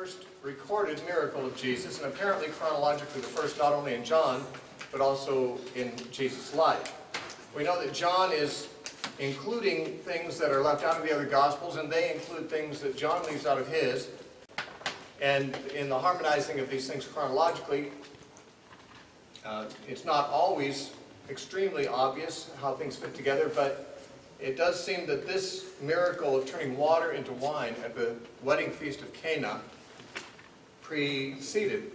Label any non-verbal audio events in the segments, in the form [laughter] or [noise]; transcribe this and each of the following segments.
first recorded miracle of Jesus, and apparently chronologically the first not only in John, but also in Jesus' life. We know that John is including things that are left out of the other Gospels, and they include things that John leaves out of his. And in the harmonizing of these things chronologically, uh, it's not always extremely obvious how things fit together, but it does seem that this miracle of turning water into wine at the wedding feast of Cana preceded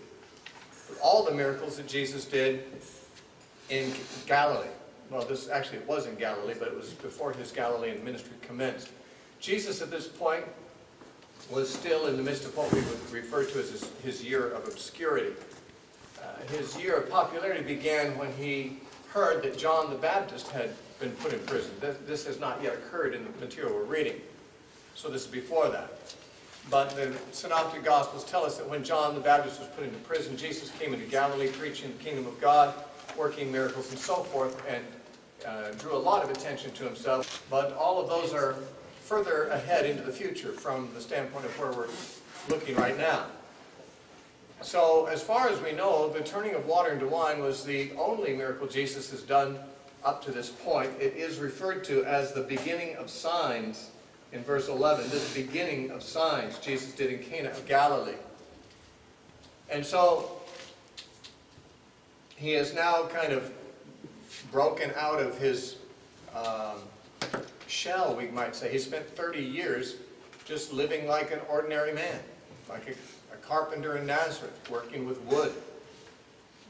all the miracles that Jesus did in Galilee. Well, this actually it was in Galilee, but it was before his Galilean ministry commenced. Jesus at this point was still in the midst of what we would refer to as his, his year of obscurity. Uh, his year of popularity began when he heard that John the Baptist had been put in prison. This, this has not yet occurred in the material we're reading. So this is before that. But the Synoptic Gospels tell us that when John the Baptist was put into prison, Jesus came into Galilee preaching the kingdom of God, working miracles and so forth, and uh, drew a lot of attention to himself. But all of those are further ahead into the future from the standpoint of where we're looking right now. So as far as we know, the turning of water into wine was the only miracle Jesus has done up to this point. It is referred to as the beginning of signs in verse 11. This is the beginning of signs Jesus did in Cana of Galilee. And so he has now kind of broken out of his um, shell, we might say. He spent 30 years just living like an ordinary man, like a, a carpenter in Nazareth, working with wood,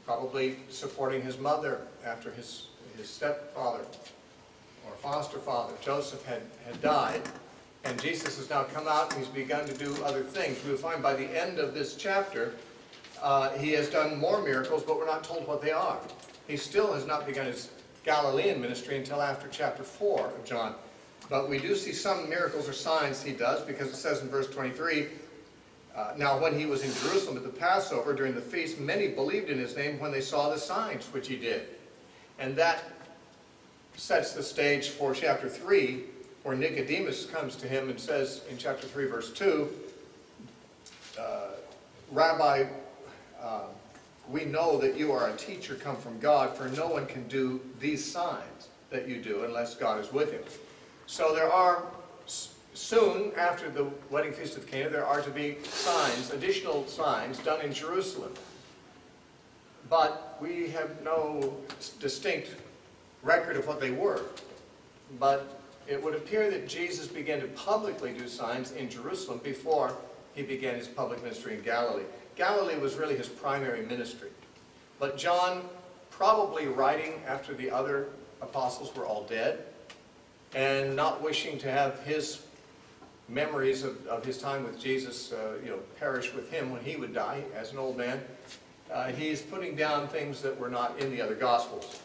probably supporting his mother after his, his stepfather or foster father, Joseph, had, had died. And Jesus has now come out and he's begun to do other things. We'll find by the end of this chapter, uh, he has done more miracles, but we're not told what they are. He still has not begun his Galilean ministry until after chapter 4 of John. But we do see some miracles or signs he does, because it says in verse 23, uh, Now when he was in Jerusalem at the Passover during the feast, many believed in his name when they saw the signs which he did. And that sets the stage for chapter 3, where Nicodemus comes to him and says in chapter 3, verse 2, uh, Rabbi, uh, we know that you are a teacher come from God, for no one can do these signs that you do unless God is with him. So there are, soon after the wedding feast of Cana, there are to be signs, additional signs, done in Jerusalem. But we have no distinct record of what they were. But it would appear that Jesus began to publicly do signs in Jerusalem before he began his public ministry in Galilee. Galilee was really his primary ministry. But John, probably writing after the other apostles were all dead, and not wishing to have his memories of, of his time with Jesus, uh, you know, perish with him when he would die as an old man, uh, he's putting down things that were not in the other Gospels,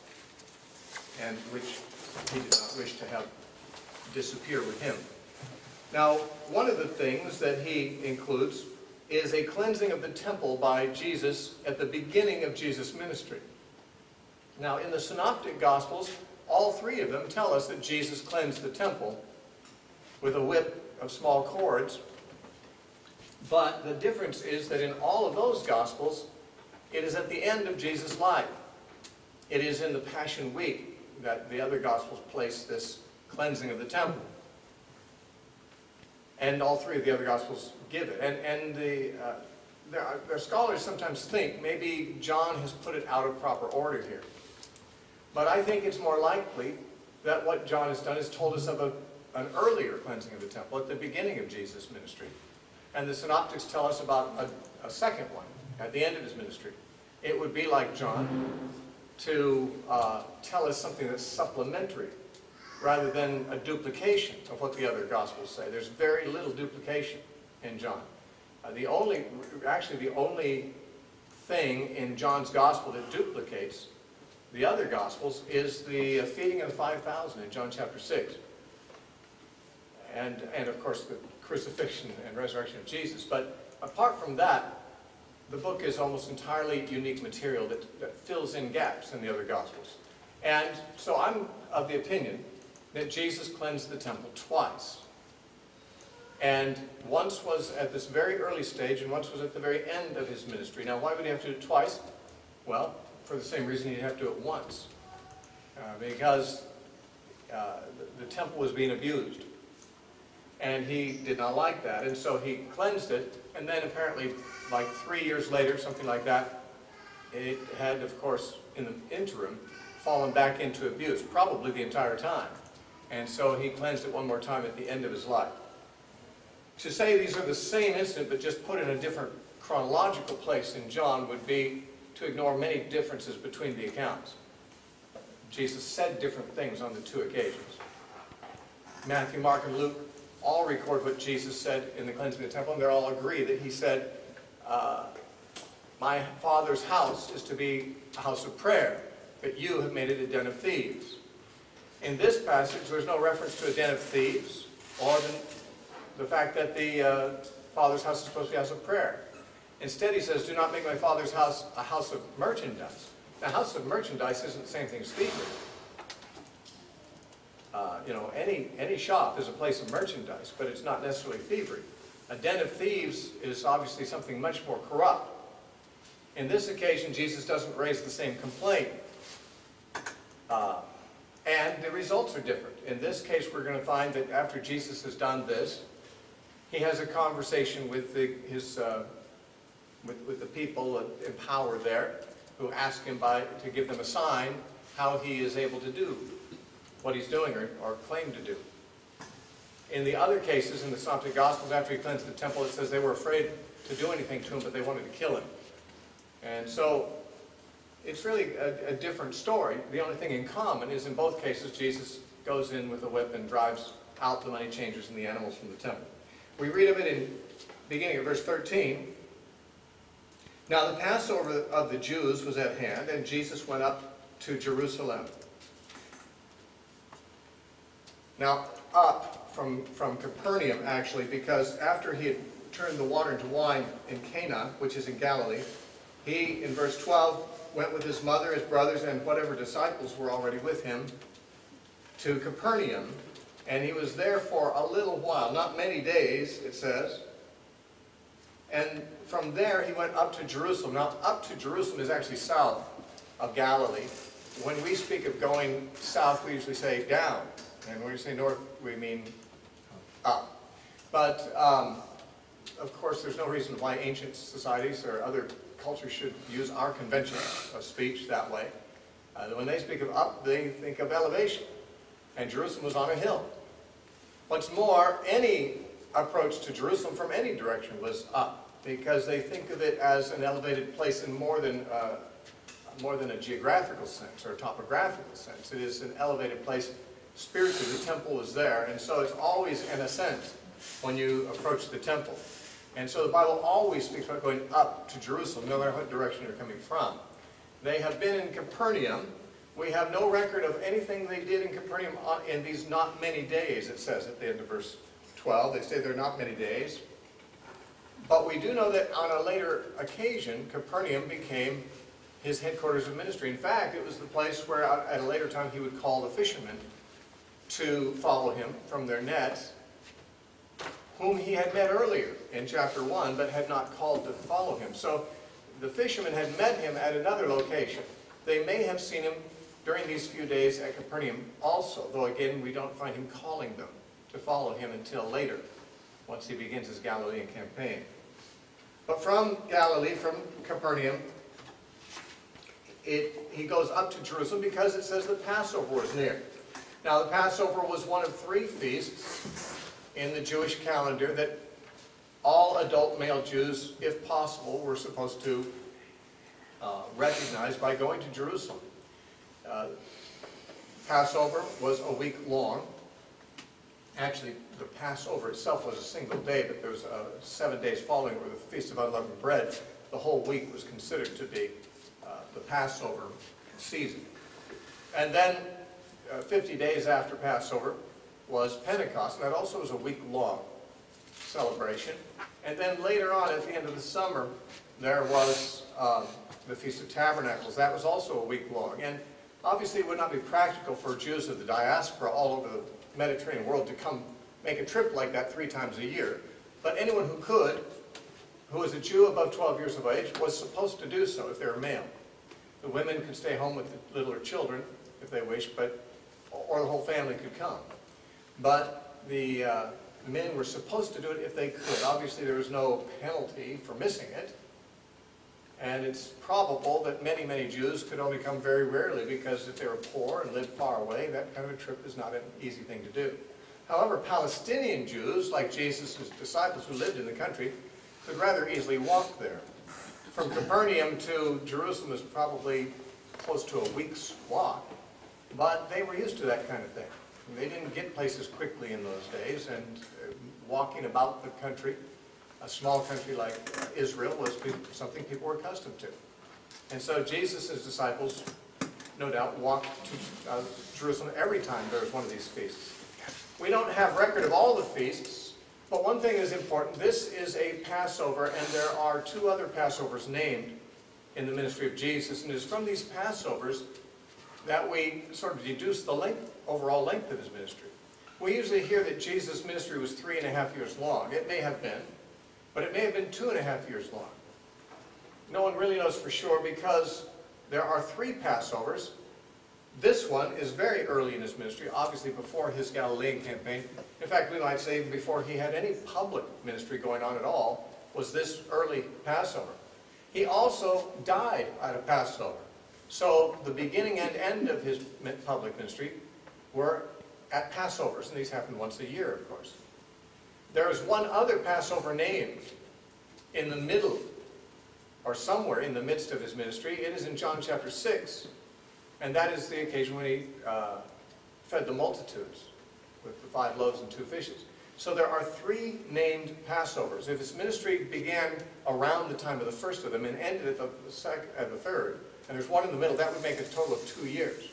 and which he did not wish to have disappear with him. Now, one of the things that he includes is a cleansing of the temple by Jesus at the beginning of Jesus' ministry. Now, in the Synoptic Gospels, all three of them tell us that Jesus cleansed the temple with a whip of small cords. But the difference is that in all of those Gospels, it is at the end of Jesus' life. It is in the Passion Week that the other Gospels place this cleansing of the temple. And all three of the other Gospels give it. And, and the, uh, there, are, scholars sometimes think maybe John has put it out of proper order here. But I think it's more likely that what John has done is told us of a, an earlier cleansing of the temple at the beginning of Jesus' ministry. And the synoptics tell us about a, a second one at the end of his ministry. It would be like John to uh, tell us something that's supplementary rather than a duplication of what the other Gospels say. There's very little duplication in John. Uh, the only, actually the only thing in John's Gospel that duplicates the other Gospels is the feeding of the 5,000 in John chapter 6. And, and of course the crucifixion and resurrection of Jesus. But apart from that, the book is almost entirely unique material that, that fills in gaps in the other Gospels. And so I'm of the opinion that Jesus cleansed the temple twice. And once was at this very early stage, and once was at the very end of his ministry. Now, why would he have to do it twice? Well, for the same reason he'd have to do it once. Uh, because uh, the, the temple was being abused. And he did not like that, and so he cleansed it, and then apparently, like three years later, something like that, it had, of course, in the interim, fallen back into abuse, probably the entire time. And so he cleansed it one more time at the end of his life. To say these are the same incident, but just put in a different chronological place in John would be to ignore many differences between the accounts. Jesus said different things on the two occasions. Matthew, Mark, and Luke all record what Jesus said in the cleansing of the temple, and they all agree that he said, uh, my Father's house is to be a house of prayer, but you have made it a den of thieves. In this passage, there's no reference to a den of thieves, or the, the fact that the uh, Father's house is supposed to be a house of prayer. Instead, he says, do not make my Father's house a house of merchandise. Now, house of merchandise isn't the same thing as thievery. Uh, you know, any, any shop is a place of merchandise, but it's not necessarily thievery. A den of thieves is obviously something much more corrupt. In this occasion, Jesus doesn't raise the same complaint. Uh, and the results are different. In this case, we're going to find that after Jesus has done this, he has a conversation with the, his, uh, with, with the people in power there, who ask him by, to give them a sign how he is able to do what he's doing or, or claim to do. In the other cases, in the Synoptic Gospels, after he cleansed the temple, it says they were afraid to do anything to him, but they wanted to kill him. And so it's really a, a, different story. The only thing in common is in both cases, Jesus goes in with a whip and drives out the money changers and the animals from the temple. We read of it in beginning of verse 13. Now the Passover of the Jews was at hand, and Jesus went up to Jerusalem. Now, up from, from Capernaum, actually, because after he had turned the water into wine in Cana, which is in Galilee, he, in verse 12, went with his mother, his brothers, and whatever disciples were already with him to Capernaum, and he was there for a little while, not many days, it says. And from there he went up to Jerusalem. Now, up to Jerusalem is actually south of Galilee. When we speak of going south, we usually say down. And when we say north, we mean up. But, um, of course, there's no reason why ancient societies or other cultures should use our convention of speech that way. Uh, when they speak of up, they think of elevation. And Jerusalem was on a hill. What's more, any approach to Jerusalem from any direction was up because they think of it as an elevated place in more than, uh, more than a geographical sense or a topographical sense. It is an elevated place spiritually. The temple was there, and so it's always an ascent when you approach the temple. And so the Bible always speaks about going up to Jerusalem, no matter what direction you're coming from. They have been in Capernaum. We have no record of anything they did in Capernaum uh, in these not many days, it says at the end of verse 12. They say they're not many days. But we do know that on a later occasion, Capernaum became his headquarters of ministry. In fact, it was the place where at a later time he would call the fishermen to follow him from their nets whom he had met earlier in chapter 1, but had not called to follow him. So the fishermen had met him at another location. They may have seen him during these few days at Capernaum also, though again we don't find him calling them to follow him until later, once he begins his Galilean campaign. But from Galilee, from Capernaum, it, he goes up to Jerusalem because it says the Passover was near. Now the Passover was one of three feasts in the Jewish calendar that all adult male Jews, if possible, were supposed to uh, recognize by going to Jerusalem. Uh, Passover was a week long. Actually, the Passover itself was a single day, but there was uh, seven days following where the Feast of Unleavened Bread, the whole week was considered to be uh, the Passover season. And then, uh, 50 days after Passover, was Pentecost, and that also was a week-long celebration. And then later on, at the end of the summer, there was um, the Feast of Tabernacles. That was also a week-long. And obviously it would not be practical for Jews of the diaspora all over the Mediterranean world to come make a trip like that three times a year. But anyone who could, who was a Jew above 12 years of age, was supposed to do so if they were male. The women could stay home with the littler children if they wished, but, or the whole family could come. But the uh, men were supposed to do it if they could. Obviously, there was no penalty for missing it. And it's probable that many, many Jews could only come very rarely because if they were poor and lived far away, that kind of a trip is not an easy thing to do. However, Palestinian Jews, like Jesus' disciples who lived in the country, could rather easily walk there. From Capernaum to Jerusalem is probably close to a week's walk, but they were used to that kind of thing. They didn't get places quickly in those days, and uh, walking about the country a small country like Israel was something people were accustomed to. And so Jesus' disciples, no doubt, walked to uh, Jerusalem every time there was one of these feasts. We don't have record of all the feasts, but one thing is important. This is a Passover, and there are two other Passovers named in the ministry of Jesus, and it is from these Passovers that we sort of deduce the length, overall length of his ministry. We usually hear that Jesus' ministry was three and a half years long. It may have been, but it may have been two and a half years long. No one really knows for sure because there are three Passovers. This one is very early in his ministry, obviously before his Galilean campaign. In fact, we might say before he had any public ministry going on at all, was this early Passover. He also died at a Passover. So the beginning and end of his public ministry were at Passovers, and these happened once a year, of course. There is one other Passover named in the middle, or somewhere in the midst of his ministry. It is in John chapter 6, and that is the occasion when he uh, fed the multitudes with the five loaves and two fishes. So there are three named Passovers. If his ministry began around the time of the first of them and ended at the, second, at the third, and there's one in the middle, that would make a total of two years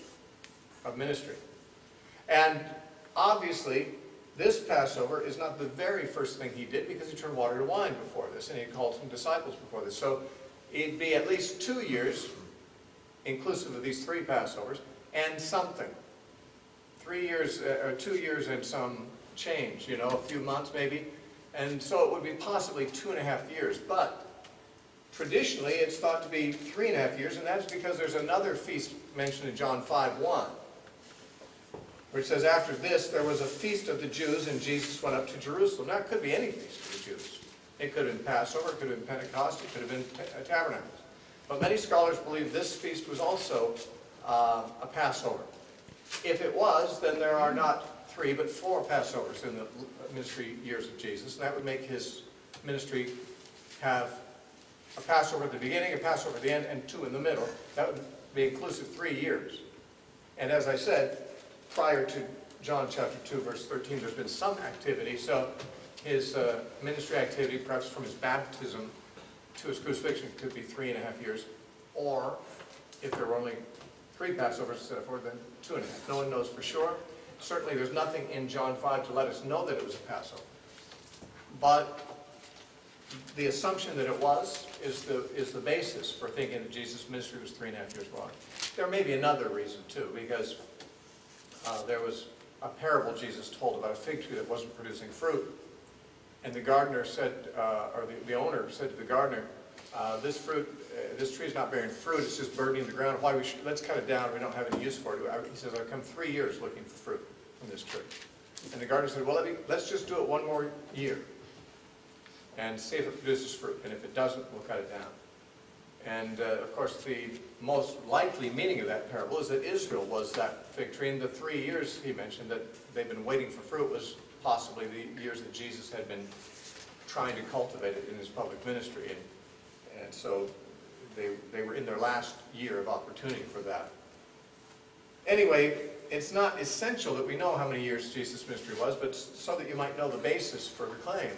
of ministry. And obviously, this Passover is not the very first thing he did because he turned water to wine before this, and he called some disciples before this. So it'd be at least two years, inclusive of these three Passovers, and something. Three years, uh, or two years and some change, you know, a few months maybe. And so it would be possibly two and a half years. But traditionally, it's thought to be three and a half years, and that's because there's another feast mentioned in John 5, 1 where it says, after this there was a feast of the Jews, and Jesus went up to Jerusalem. Now, it could be any feast of the Jews. It could have been Passover, it could have been Pentecost, it could have been uh, Tabernacles. But many scholars believe this feast was also uh, a Passover. If it was, then there are not three, but four Passovers in the ministry years of Jesus, and that would make his ministry have a Passover at the beginning, a Passover at the end, and two in the middle. That would be inclusive three years. And as I said, prior to John chapter 2, verse 13, there's been some activity. So his uh, ministry activity, perhaps from his baptism to his crucifixion, could be three and a half years. Or if there were only three Passovers instead of four, then two and a half. No one knows for sure. Certainly there's nothing in John 5 to let us know that it was a Passover. But the assumption that it was is the, is the basis for thinking that Jesus' ministry was three and a half years long. There may be another reason too, because uh, there was a parable Jesus told about a fig tree that wasn't producing fruit. And the gardener said, uh, or the, the, owner said to the gardener, uh, this fruit, uh, this tree is not bearing fruit, it's just burdening the ground. Why we should, let's cut it down, we don't have any use for it. He says, I've come three years looking for fruit from this tree. And the gardener said, well, let me, let's just do it one more year and see if it produces fruit. And if it doesn't, we'll cut it down. And uh, of course, the most likely meaning of that parable is that Israel was that fig tree. And the three years he mentioned that they've been waiting for fruit was possibly the years that Jesus had been trying to cultivate it in his public ministry. And, and so they, they were in their last year of opportunity for that. Anyway, it's not essential that we know how many years Jesus' ministry was, but so that you might know the basis for the claim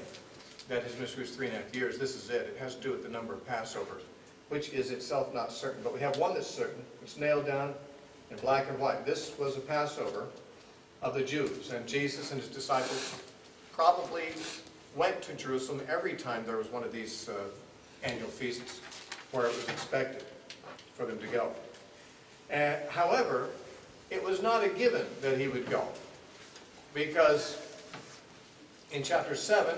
that his ministry was three and a half years, this is it. It has to do with the number of Passovers which is itself not certain. But we have one that's certain. It's nailed down in black and white. This was a Passover of the Jews, and Jesus and his disciples probably went to Jerusalem every time there was one of these uh, annual feasts where it was expected for them to go. However, it was not a given that he would go because In chapter 7,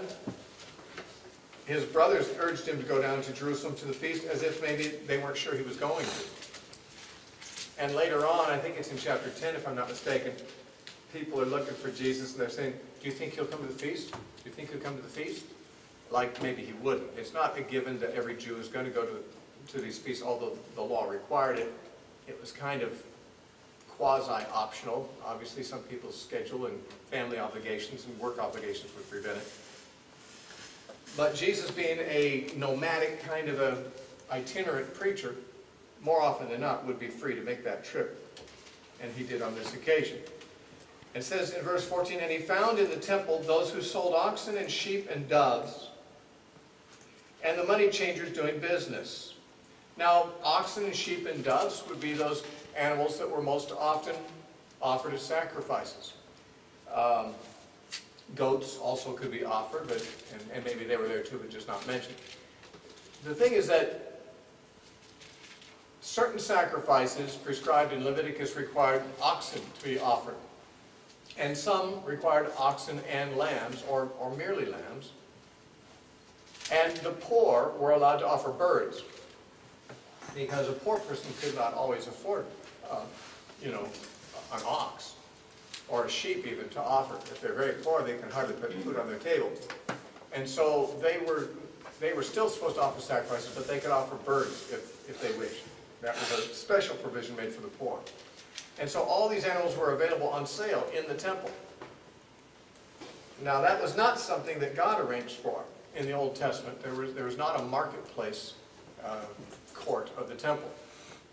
his brothers urged him to go down to Jerusalem to the feast as if maybe they weren't sure he was going to. And later on, I think it's in chapter 10 if I'm not mistaken, people are looking for Jesus and they're saying, do you think he'll come to the feast? Do you think he'll come to the feast? Like maybe he wouldn't. It's not a given that every Jew is going to go to, to these feasts, although the law required it. It was kind of quasi-optional. Obviously, some people's schedule and family obligations and work obligations would prevent it. But Jesus being a nomadic kind of a itinerant preacher, more often than not would be free to make that trip. And he did on this occasion. It says in verse 14, And he found in the temple those who sold oxen and sheep and doves, and the money changers doing business. Now, oxen and sheep and doves would be those animals that were most often offered as sacrifices. Um, goats also could be offered, but and, and maybe they were there too, but just not mentioned. The thing is that certain sacrifices prescribed in Leviticus required oxen to be offered. And some required oxen and lambs, or, or merely lambs. And the poor were allowed to offer birds, because a poor person could not always afford, uh, you know, an ox, or a sheep even to offer. If they're very poor, they can hardly put food on their table. And so they were, they were still supposed to offer sacrifices, but they could offer birds if, if they wished. That was a special provision made for the poor. And so all these animals were available on sale in the temple. Now that was not something that God arranged for in the Old Testament. There was, there was not a marketplace uh, court of the temple.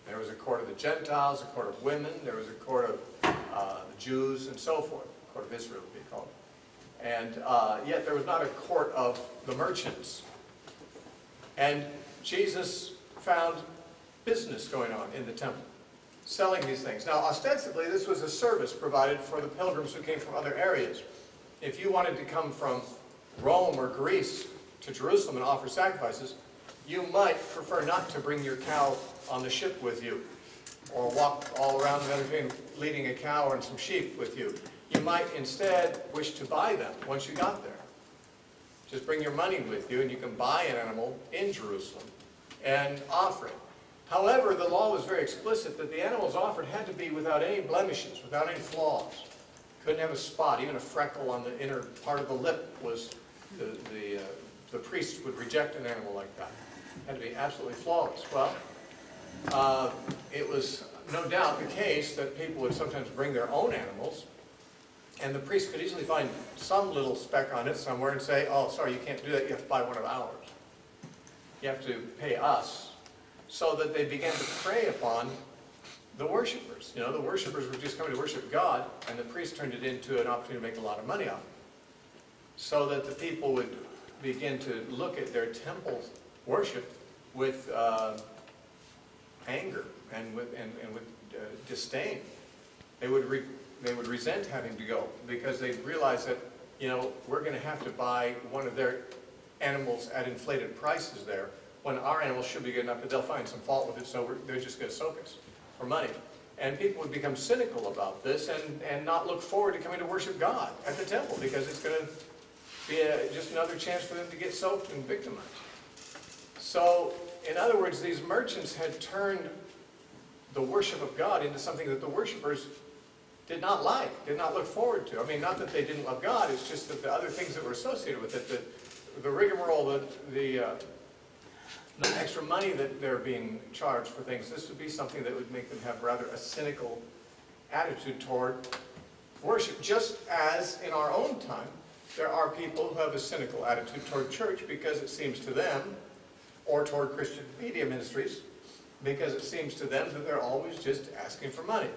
There was a court of the Gentiles, a court of women, there was a court of uh, the Jews, and so forth. Court of Israel would be called. And uh, yet there was not a court of the merchants. And Jesus found business going on in the temple, selling these things. Now, ostensibly, this was a service provided for the pilgrims who came from other areas. If you wanted to come from Rome or Greece to Jerusalem and offer sacrifices, you might prefer not to bring your cow on the ship with you or walk all around the Mediterranean leading a cow and some sheep with you. You might instead wish to buy them once you got there. Just bring your money with you and you can buy an animal in Jerusalem and offer it. However, the law was very explicit that the animals offered had to be without any blemishes, without any flaws. Couldn't have a spot, even a freckle on the inner part of the lip was, the, the, uh, the priest would reject an animal like that. Had to be absolutely flawless. Well, uh, it was no doubt the case that people would sometimes bring their own animals, and the priest could easily find some little speck on it somewhere and say, oh, sorry, you can't do that, you have to buy one of ours. You have to pay us. So that they began to prey upon the worshipers. You know, the worshipers were just coming to worship God, and the priest turned it into an opportunity to make a lot of money off it. So that the people would begin to look at their temple worship with uh, anger and with, and, and with uh, disdain. They would, re, they would resent having to go because they realized that, you know, we're going to have to buy one of their animals at inflated prices there when our animals should be good enough, but they'll find some fault with it, so they're just going to soak us for money. And people would become cynical about this and, and not look forward to coming to worship God at the temple because it's going to be a, just another chance for them to get soaked and victimized. So, in other words, these merchants had turned the worship of God into something that the worshipers did not like, did not look forward to. I mean, not that they didn't love God, it's just that the other things that were associated with it, the, the rigmarole, the, the, uh, the extra money that they're being charged for things, this would be something that would make them have rather a cynical attitude toward worship. Just as in our own time, there are people who have a cynical attitude toward church because it seems to them, or toward Christian media ministries, because it seems to them that they're always just asking for money.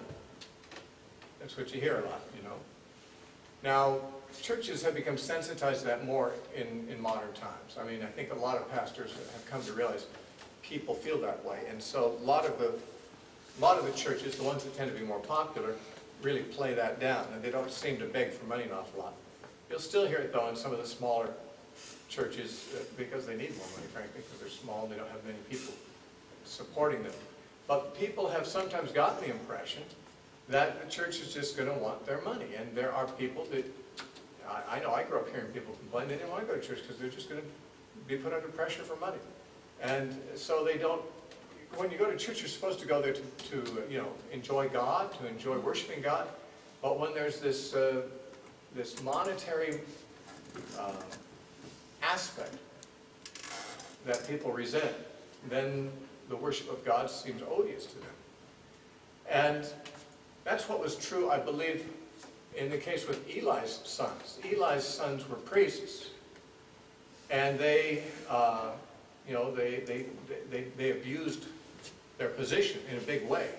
That's what you hear a lot, you know. Now, churches have become sensitized to that more in, in modern times. I mean, I think a lot of pastors have come to realize people feel that way. And so a lot of the, a lot of the churches, the ones that tend to be more popular, really play that down. And they don't seem to beg for money an awful lot. You'll still hear it, though, in some of the smaller churches uh, because they need more money, frankly, because they're small and they don't have many people supporting them. But people have sometimes gotten the impression that the church is just going to want their money. And there are people that I, I know I grew up hearing people complain, they didn't want to go to church because they're just gonna be put under pressure for money. And so they don't, when you go to church, you're supposed to go there to, to, you know, enjoy God, to enjoy worshiping God. But when there's this, uh, this monetary um, aspect that people resent, then the worship of God seems odious to them. And that's what was true, I believe, in the case with Eli's sons. Eli's sons were priests, and they, uh, you know, they, they, they, they abused their position in a big way.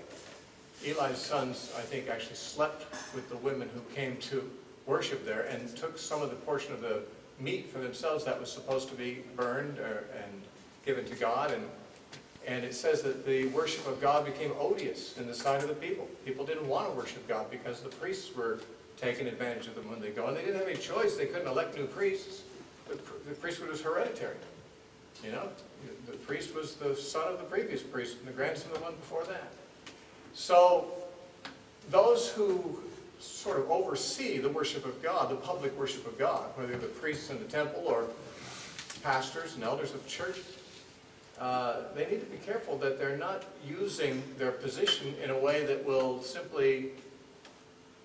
Eli's sons, I think, actually slept with the women who came to worship there and took some of the portion of the meat for themselves that was supposed to be burned or, and given to God. And, and it says that the worship of God became odious in the sight of the people. People didn't want to worship God because the priests were taking advantage of them when they go. And they didn't have any choice. They couldn't elect new priests. The, the priesthood was hereditary. You know, the priest was the son of the previous priest and the grandson of the one before that. So those who sort of oversee the worship of God, the public worship of God, whether the priests in the temple or pastors and elders of the church, uh, they need to be careful that they're not using their position in a way that will simply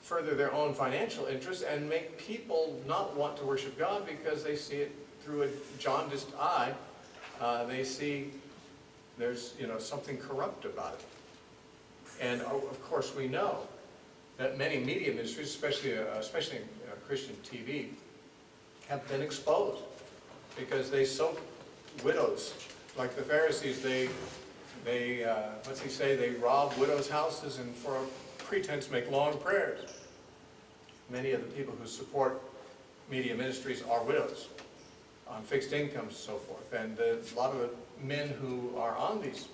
further their own financial interests and make people not want to worship God because they see it through a jaundiced eye. Uh, they see there's you know something corrupt about it. And oh, of course we know that many media ministries, especially uh, especially uh, Christian TV, have been exposed because they soak widows like the Pharisees. They they uh, what's he say? They rob widows' houses and for a pretense make long prayers. Many of the people who support media ministries are widows on fixed incomes and so forth. And uh, a lot of the men who are on these,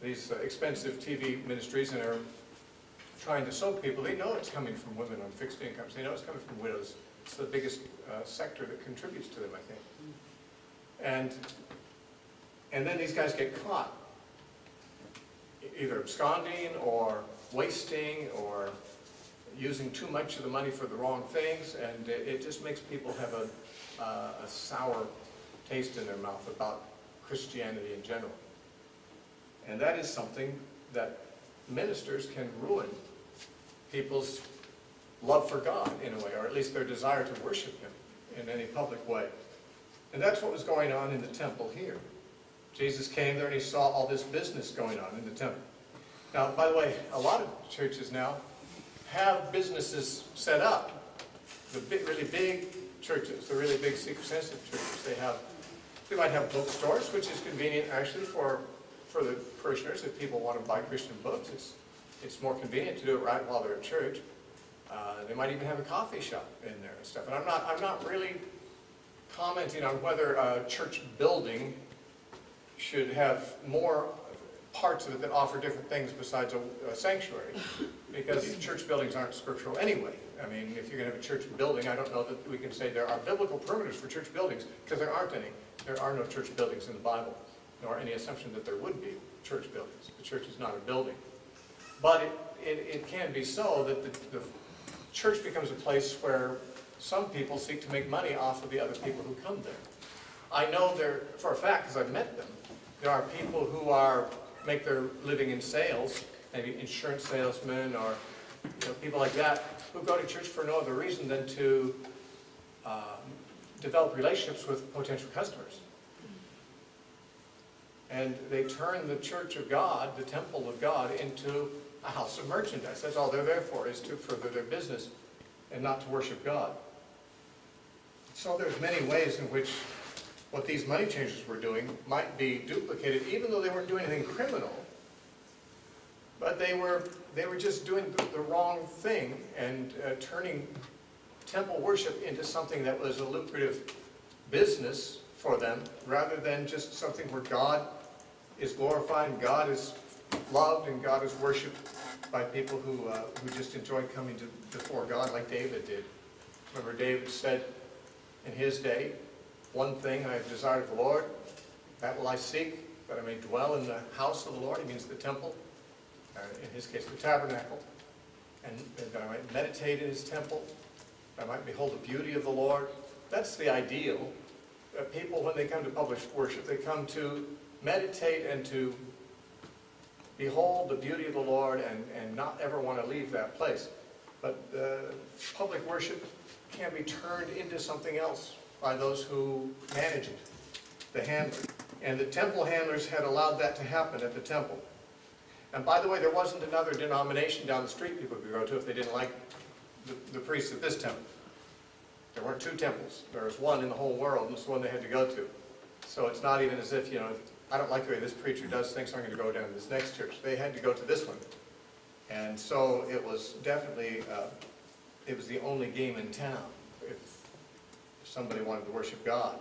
these uh, expensive TV ministries and are trying to soak people, they know it's coming from women on fixed incomes. They know it's coming from widows. It's the biggest uh, sector that contributes to them, I think. And, and then these guys get caught, either absconding or wasting or using too much of the money for the wrong things, and it, it just makes people have a, uh, a sour taste in their mouth about Christianity in general. And that is something that ministers can ruin people's love for God in a way, or at least their desire to worship Him in any public way. And that's what was going on in the temple here. Jesus came there and he saw all this business going on in the temple. Now, by the way, a lot of churches now have businesses set up. The big, really big churches, the really big seeker-sensitive churches, they have, they might have bookstores, which is convenient actually for, for the parishioners. If people want to buy Christian books, it's, it's more convenient to do it right while they're at church. Uh, they might even have a coffee shop in there and stuff. And I'm not, I'm not really commenting on whether a church building should have more parts of it that offer different things besides a, a sanctuary, because church buildings aren't scriptural anyway. I mean, if you're going to have a church building, I don't know that we can say there are biblical perimeters for church buildings, because there aren't any. There are no church buildings in the Bible, nor any assumption that there would be church buildings. The church is not a building. But it, it, it can be so that the, the church becomes a place where some people seek to make money off of the other people who come there. I know there, for a fact, because I've met them, there are people who are make their living in sales, maybe insurance salesmen or you know, people like that, who go to church for no other reason than to um, develop relationships with potential customers. And they turn the church of God, the temple of God, into a house of merchandise. That's all they're there for, is to further their business and not to worship God. So there's many ways in which what these money changers were doing might be duplicated, even though they weren't doing anything criminal. But they were, they were just doing the, the wrong thing and uh, turning temple worship into something that was a lucrative business for them, rather than just something where God is glorified and God is loved and God is worshipped by people who, uh, who just enjoy coming to, before God like David did. Remember David said in his day, one thing I have desired of the Lord, that will I seek, that I may dwell in the house of the Lord. He means the temple, uh, in his case the tabernacle, and, and that I might meditate in his temple, I might behold the beauty of the Lord. That's the ideal. That people, when they come to public worship, they come to meditate and to behold the beauty of the Lord and, and not ever want to leave that place. But uh, public worship can be turned into something else by those who manage it, the handler. And the temple handlers had allowed that to happen at the temple. And by the way, there wasn't another denomination down the street people could go to if they didn't like the, the priests at this temple. There weren't two temples. There was one in the whole world, and it's the one they had to go to. So it's not even as if, you know, I don't like the way this preacher does things, so I'm going to go down to this next church. They had to go to this one. And so it was definitely, uh, it was the only game in town if somebody wanted to worship God.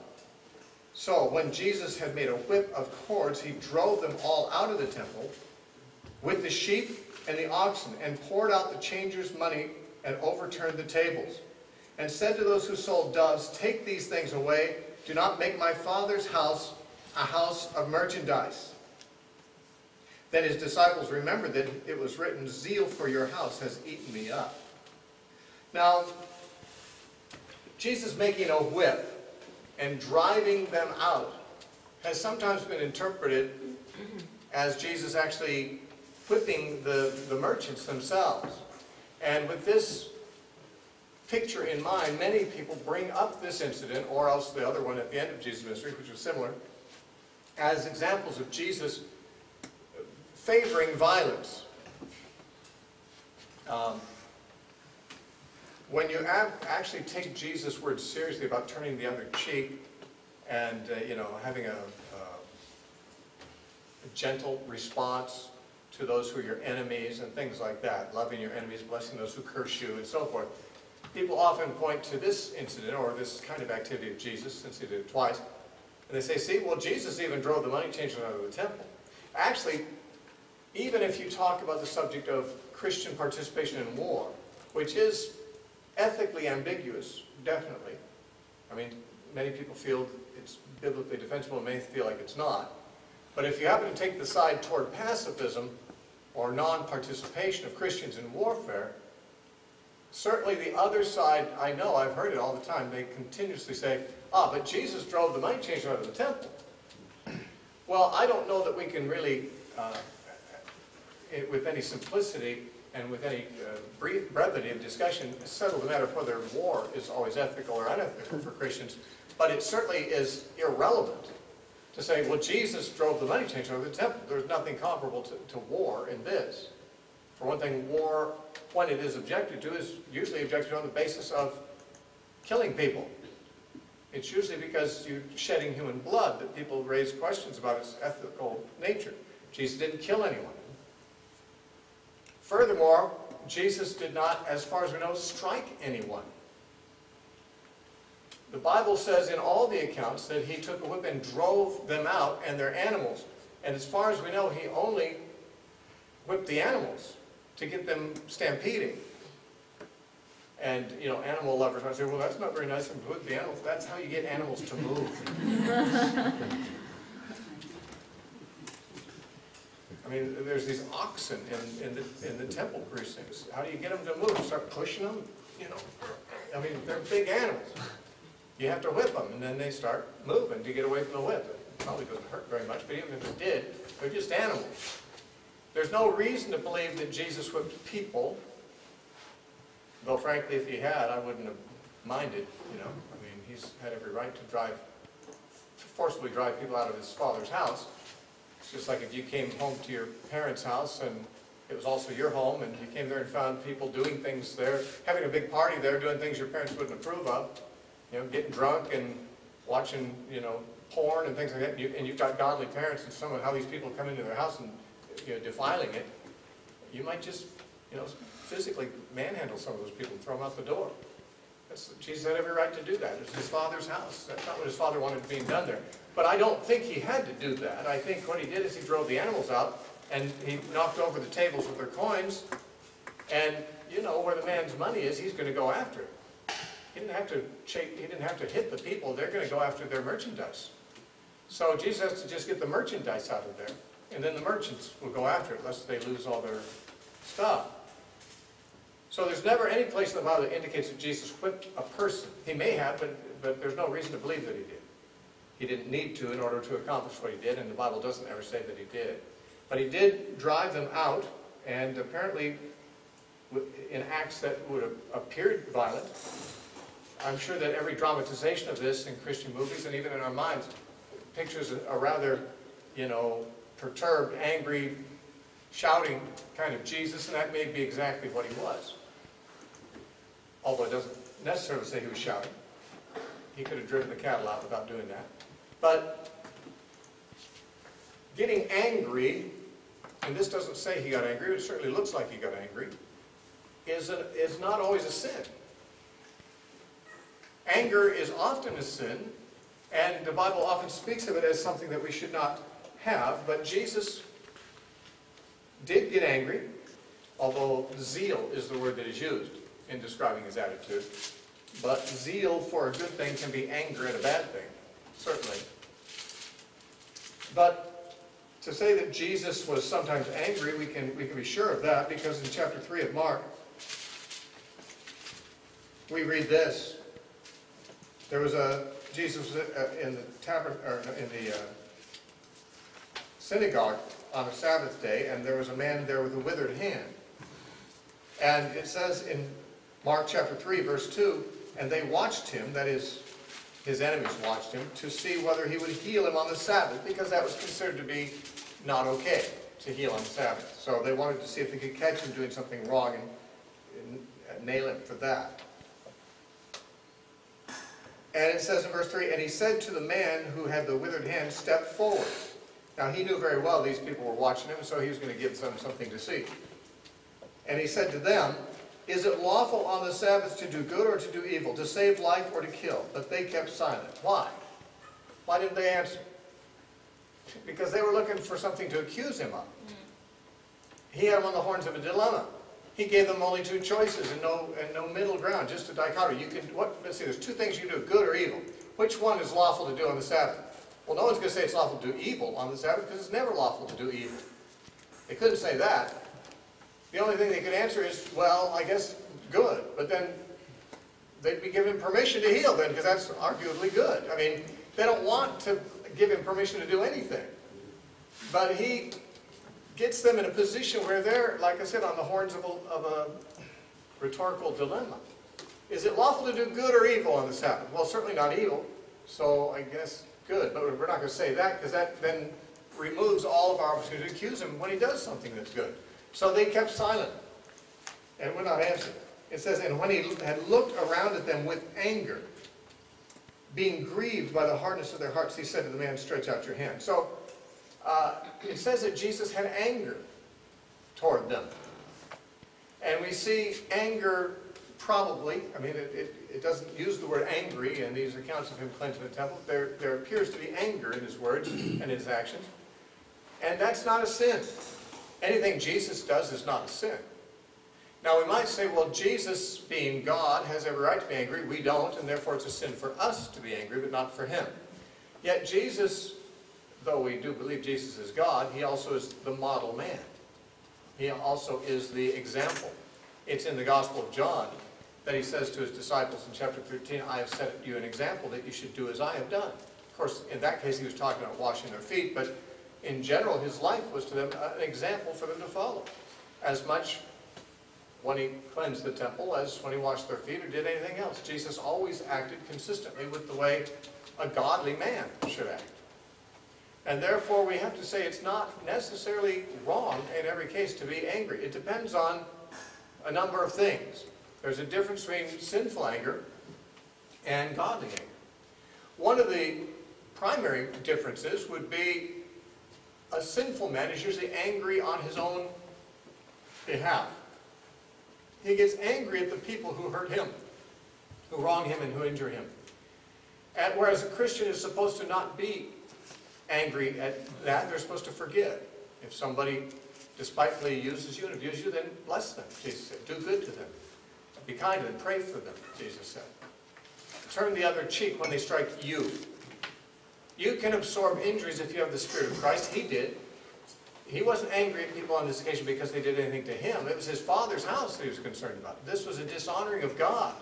So when Jesus had made a whip of cords, he drove them all out of the temple with the sheep and the oxen, and poured out the changers' money and overturned the tables, and said to those who sold doves, Take these things away, do not make my father's house a house of merchandise. Then his disciples remembered that it was written, Zeal for your house has eaten me up. Now, Jesus making a whip and driving them out has sometimes been interpreted as Jesus actually whipping the, the merchants themselves. And with this picture in mind, many people bring up this incident, or else the other one at the end of Jesus' ministry, which was similar, as examples of Jesus favoring violence. Um, when you actually take Jesus' words seriously about turning the other cheek and, uh, you know, having a, uh, a gentle response to those who are your enemies and things like that, loving your enemies, blessing those who curse you, and so forth. People often point to this incident or this kind of activity of Jesus, since he did it twice, and they say, see, well, Jesus even drove the money changers out of the temple. Actually, even if you talk about the subject of Christian participation in war, which is ethically ambiguous, definitely. I mean, many people feel it's biblically defensible and may feel like it's not. But if you happen to take the side toward pacifism, or non-participation of Christians in warfare, certainly the other side, I know, I've heard it all the time, they continuously say, ah, but Jesus drove the money changer out of the temple. Well, I don't know that we can really, uh, it, with any simplicity and with any uh, brevity of discussion, settle the matter of whether war is always ethical or unethical for Christians, but it certainly is irrelevant to say, well, Jesus drove the money changer out of the temple. There's nothing comparable to, to war in this. For one thing, war, when it is objected to, is usually objected on the basis of killing people. It's usually because you're shedding human blood that people raise questions about its ethical nature. Jesus didn't kill anyone. Furthermore, Jesus did not, as far as we know, strike anyone. The Bible says in all the accounts that he took a whip and drove them out and their animals. And as far as we know, he only whipped the animals to get them stampeding. And, you know, animal lovers might say, well, that's not very nice to whip the animals. That's how you get animals to move. I mean, there's these oxen in, in, the, in the temple precincts. How do you get them to move? Start pushing them? You know, I mean, they're big animals you have to whip them, and then they start moving to get away from the whip. It probably doesn't hurt very much, but even if it did, they're just animals. There's no reason to believe that Jesus whipped people, though frankly, if he had, I wouldn't have minded, you know. I mean, he's had every right to drive, forcibly drive people out of his father's house. It's just like if you came home to your parents' house and it was also your home, and you came there and found people doing things there, having a big party there, doing things your parents wouldn't approve of, you know, getting drunk and watching, you know, porn and things like that, and, you, you've got godly parents and some of how these people come into their house and, you know, defiling it, you might just, you know, physically manhandle some of those people and throw them out the door. That's, Jesus had every right to do that. It's his father's house. That's not what his father wanted being done there. But I don't think he had to do that. I think what he did is he drove the animals out and he knocked over the tables with their coins. And, you know, where the man's money is, he's going to go after it. He didn't have to he didn't have to hit the people. They're going to go after their merchandise. So Jesus has to just get the merchandise out of there, and then the merchants will go after it, lest they lose all their stuff. So there's never any place in the Bible that indicates that Jesus whipped a person. He may have, but, but there's no reason to believe that he did. He didn't need to in order to accomplish what he did, and the Bible doesn't ever say that he did. But he did drive them out, and apparently in acts that would have appeared violent. I'm sure that every dramatization of this in Christian movies and even in our minds pictures a rather, you know, perturbed, angry, shouting kind of Jesus, and that may be exactly what he was. Although it doesn't necessarily say he was shouting. He could have driven the cattle out without doing that. But getting angry, and this doesn't say he got angry, but it certainly looks like he got angry, is, a, is not always a sin. Anger is often a sin, and the Bible often speaks of it as something that we should not have, but Jesus did get angry, although zeal is the word that is used in describing his attitude. But zeal for a good thing can be anger at a bad thing, certainly. But to say that Jesus was sometimes angry, we can, we can be sure of that because in chapter 3 of Mark, we read this. There was a, Jesus was uh, in the or in the uh, synagogue on a Sabbath day, and there was a man there with a withered hand. And it says in Mark chapter 3, verse 2, and they watched him, that is, his enemies watched him, to see whether he would heal him on the Sabbath, because that was considered to be not okay to heal on the Sabbath. So they wanted to see if they could catch him doing something wrong and, and nail him for that. And it says in verse 3, And he said to the man who had the withered hand, Step forward. Now he knew very well these people were watching him, so he was going to give them something to see. And he said to them, Is it lawful on the Sabbath to do good or to do evil, to save life or to kill? But they kept silent. Why? Why didn't they answer? Because they were looking for something to accuse him of. Mm. He had them on the horns of a dilemma. He gave them only two choices and no, and no middle ground, just a dichotomy. You can, what, let's see, there's two things you can do, good or evil. Which one is lawful to do on the Sabbath? Well, no one's going to say it's lawful to do evil on the Sabbath because it's never lawful to do evil. They couldn't say that. The only thing they could answer is, well, I guess good. But then they'd be given permission to heal then because that's arguably good. I mean, they don't want to give him permission to do anything. But he gets them in a position where they're, like I said, on the horns of a, of a rhetorical dilemma. Is it lawful to do good or evil on the Sabbath? Well, certainly not evil, so I guess good. But we're not going to say that because that then removes all of our opportunity to accuse him when he does something that's good. So they kept silent and would not answer. It says, and when he had looked around at them with anger, being grieved by the hardness of their hearts, he said to the man, stretch out your hand. So uh, it says that Jesus had anger toward them. And we see anger probably, I mean, it, it, it, doesn't use the word angry in these accounts of him cleansing the temple. There, there appears to be anger in his words and his actions. And that's not a sin. Anything Jesus does is not a sin. Now we might say, well, Jesus, being God, has every right to be angry. We don't, and therefore it's a sin for us to be angry, but not for him. Yet Jesus though we do believe Jesus is God, he also is the model man. He also is the example. It's in the Gospel of John that he says to his disciples in chapter 13, I have set you an example that you should do as I have done. Of course, in that case he was talking about washing their feet, but in general his life was to them an example for them to follow. As much when he cleansed the temple as when he washed their feet or did anything else. Jesus always acted consistently with the way a godly man should act. And therefore, we have to say it's not necessarily wrong in every case to be angry. It depends on a number of things. There's a difference between sinful anger and godly anger. One of the primary differences would be a sinful man is usually angry on his own behalf. He gets angry at the people who hurt him, who wrong him and who injure him. And whereas a Christian is supposed to not be angry at that, they're supposed to forgive. If somebody despitefully uses you and abuses you, then bless them, Jesus said. Do good to them. Be kind them. Pray for them, Jesus said. Turn the other cheek when they strike you. You can absorb injuries if you have the Spirit of Christ. He did. he wasn't angry at people on this occasion because they did anything to him. It was his father's house that he was concerned about. This was a dishonoring of God.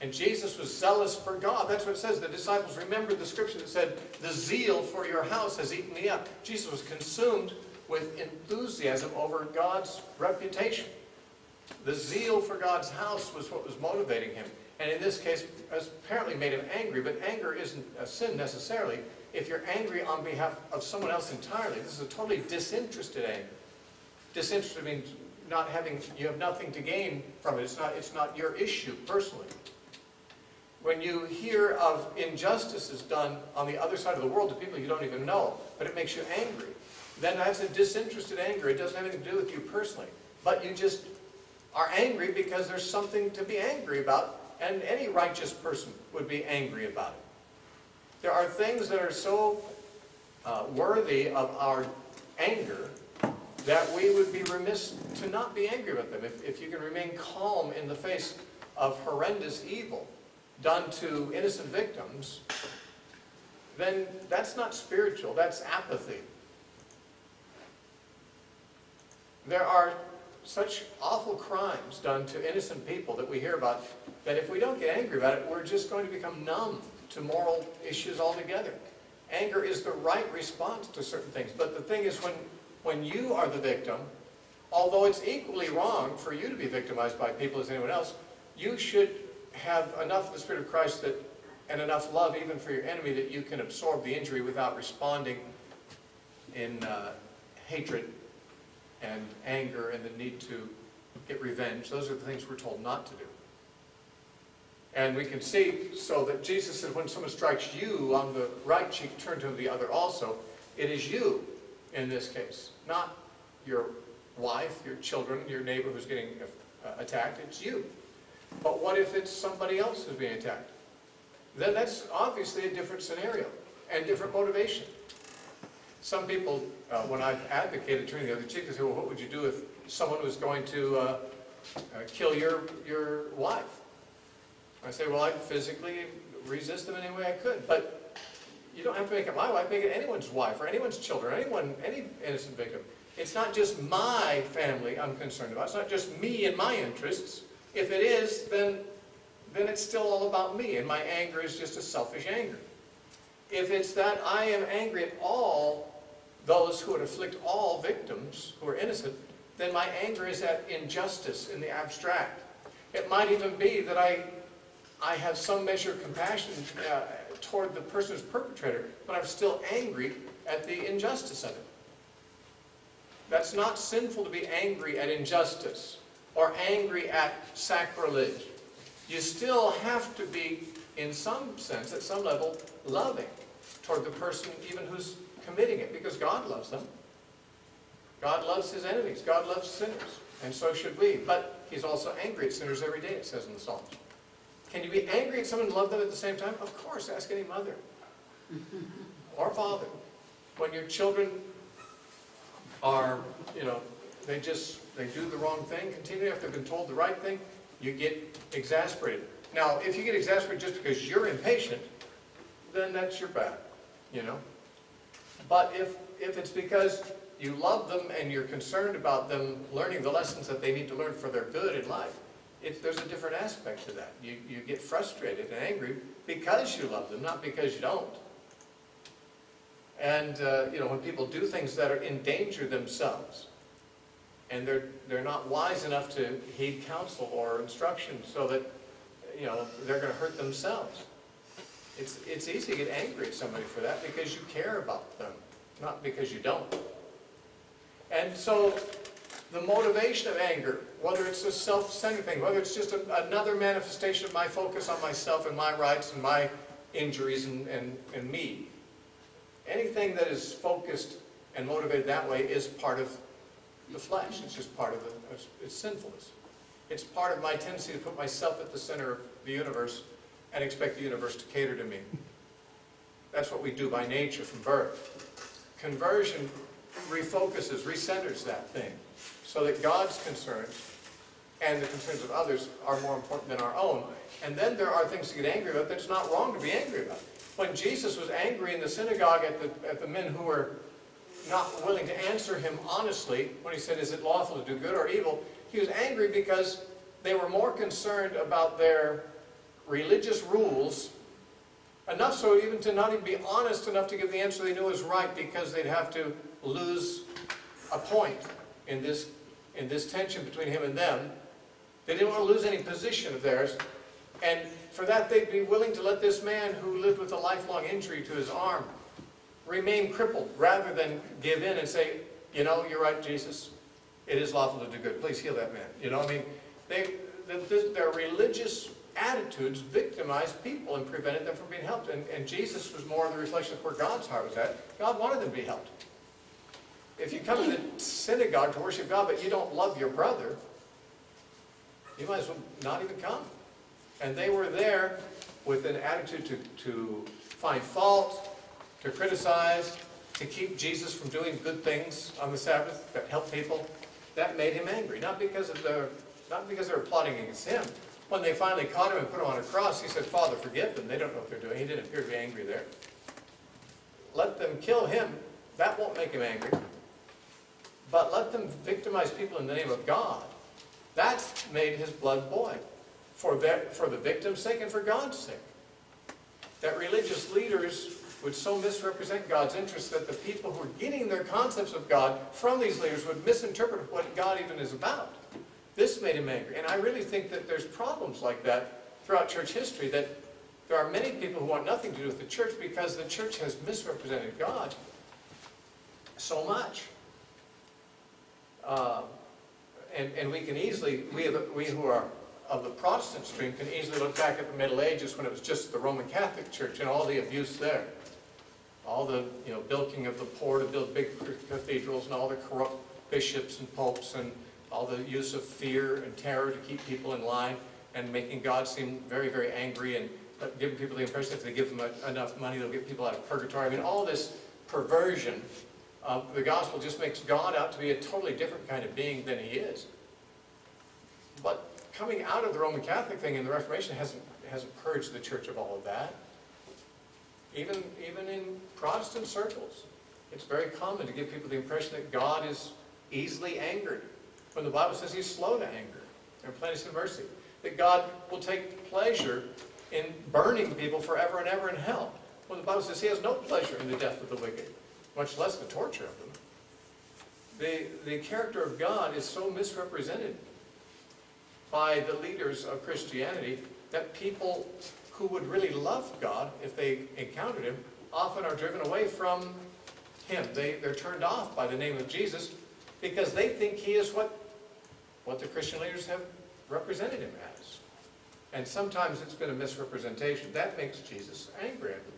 And Jesus was zealous for God. That's what it says. The disciples remembered the scripture that said, the zeal for your house has eaten me up. Jesus was consumed with enthusiasm over God's reputation. The zeal for God's house was what was motivating him. And in this case, apparently made him angry, but anger isn't a sin necessarily. If you're angry on behalf of someone else entirely, this is a totally disinterested anger. Disinterested means not having, you have nothing to gain from it. It's not, it's not your issue personally. When you hear of injustices done on the other side of the world to people you don't even know, but it makes you angry, then that's a disinterested anger. It doesn't have anything to do with you personally. But you just are angry because there's something to be angry about, and any righteous person would be angry about it. There are things that are so uh, worthy of our anger that we would be remiss to not be angry about them. If, if you can remain calm in the face of horrendous evil done to innocent victims, then that's not spiritual, that's apathy. There are such awful crimes done to innocent people that we hear about that if we don't get angry about it, we're just going to become numb to moral issues altogether. Anger is the right response to certain things. But the thing is, when, when you are the victim, although it's equally wrong for you to be victimized by people as anyone else, you should have enough of the Spirit of Christ that, and enough love even for your enemy that you can absorb the injury without responding in uh, hatred and anger and the need to get revenge. Those are the things we're told not to do. And we can see, so that Jesus said, when someone strikes you on the right cheek, turn to the other also. It is you in this case, not your wife, your children, your neighbor who's getting uh, attacked. It's you. But what if it's somebody else who's being attacked? Then that's obviously a different scenario and different motivation. Some people, uh, when I've advocated turning the other cheek, they say, well, what would you do if someone was going to uh, uh, kill your, your wife? I say, well, I'd physically resist them any way I could. But you don't have to make it my wife, make it anyone's wife or anyone's children, anyone, any innocent victim. It's not just my family I'm concerned about. It's not just me and my interests. If it is, then, then it's still all about me, and my anger is just a selfish anger. If it's that I am angry at all those who would afflict all victims who are innocent, then my anger is at injustice in the abstract. It might even be that I, I have some measure of compassion uh, toward the person who's perpetrator, but I'm still angry at the injustice of it. That's not sinful to be angry at injustice or angry at sacrilege. You still have to be, in some sense, at some level, loving toward the person even who's committing it because God loves them. God loves his enemies. God loves sinners. And so should we. But he's also angry at sinners every day, it says in the Psalms. Can you be angry at someone and love them at the same time? Of course. Ask any mother [laughs] or father. When your children are, you know, they just, they do the wrong thing continually after they've been told the right thing, you get exasperated. Now, if you get exasperated just because you're impatient, then that's your bad, you know. But if, if it's because you love them and you're concerned about them learning the lessons that they need to learn for their good in life, it, there's a different aspect to that. You, you get frustrated and angry because you love them, not because you don't. And, uh, you know, when people do things that are endanger themselves, and they're, they're not wise enough to heed counsel or instruction so that, you know, they're going to hurt themselves. It's, it's easy to get angry at somebody for that because you care about them, not because you don't. And so the motivation of anger, whether it's a self-centered thing, whether it's just a, another manifestation of my focus on myself and my rights and my injuries and, and, and me, anything that is focused and motivated that way is part of the flesh. It's just part of the, it's, it's sinfulness. It's part of my tendency to put myself at the center of the universe and expect the universe to cater to me. That's what we do by nature from birth. Conversion refocuses, recenters that thing so that God's concerns and the concerns of others are more important than our own. And then there are things to get angry about that's not wrong to be angry about. When Jesus was angry in the synagogue at the, at the men who were not willing to answer him honestly when he said, is it lawful to do good or evil? He was angry because they were more concerned about their religious rules, enough so even to not even be honest enough to give the answer they knew was right because they'd have to lose a point in this, in this tension between him and them. They didn't want to lose any position of theirs. And for that, they'd be willing to let this man who lived with a lifelong injury to his arm remain crippled rather than give in and say, you know, you're right, Jesus. It is lawful to do good. Please heal that man. You know, I mean, they, the, their religious attitudes victimized people and prevented them from being helped. And, and Jesus was more the reflection of where God's heart was at. God wanted them to be helped. If you come to the synagogue to worship God, but you don't love your brother, you might as well not even come. And they were there with an attitude to, to find fault, to criticize, to keep Jesus from doing good things on the Sabbath that help people. That made him angry, not because of the, not because they were plotting against him. When they finally caught him and put him on a cross, he said, Father, forgive them. They don't know what they're doing. He didn't appear to be angry there. Let them kill him. That won't make him angry. But let them victimize people in the name of God. That made his blood boil. For, for the victim's sake and for God's sake. That religious leaders would so misrepresent God's interests that the people who are getting their concepts of God from these leaders would misinterpret what God even is about. This made him angry. And I really think that there's problems like that throughout church history, that there are many people who want nothing to do with the church because the church has misrepresented God so much. Uh, and, and we can easily, we, we who are of the Protestant stream can easily look back at the Middle Ages when it was just the Roman Catholic Church and all the abuse there. All the, you know, bilking of the poor to build big cathedrals and all the corrupt bishops and popes and all the use of fear and terror to keep people in line and making God seem very, very angry and giving people the impression if they give them enough money, they'll get people out of purgatory. I mean, all this perversion of the gospel just makes God out to be a totally different kind of being than he is. But coming out of the Roman Catholic thing in the Reformation hasn't, hasn't purged the church of all of that. Even, even in Protestant circles, it's very common to give people the impression that God is easily angered, when the Bible says he's slow to anger and plenty of mercy. That God will take pleasure in burning people forever and ever in hell. When the Bible says he has no pleasure in the death of the wicked, much less the torture of them. The, the character of God is so misrepresented by the leaders of Christianity that people who would really love God if they encountered him often are driven away from him. They, they're turned off by the name of Jesus because they think he is what, what the Christian leaders have represented him as. And sometimes it's been a misrepresentation. That makes Jesus angry, I believe.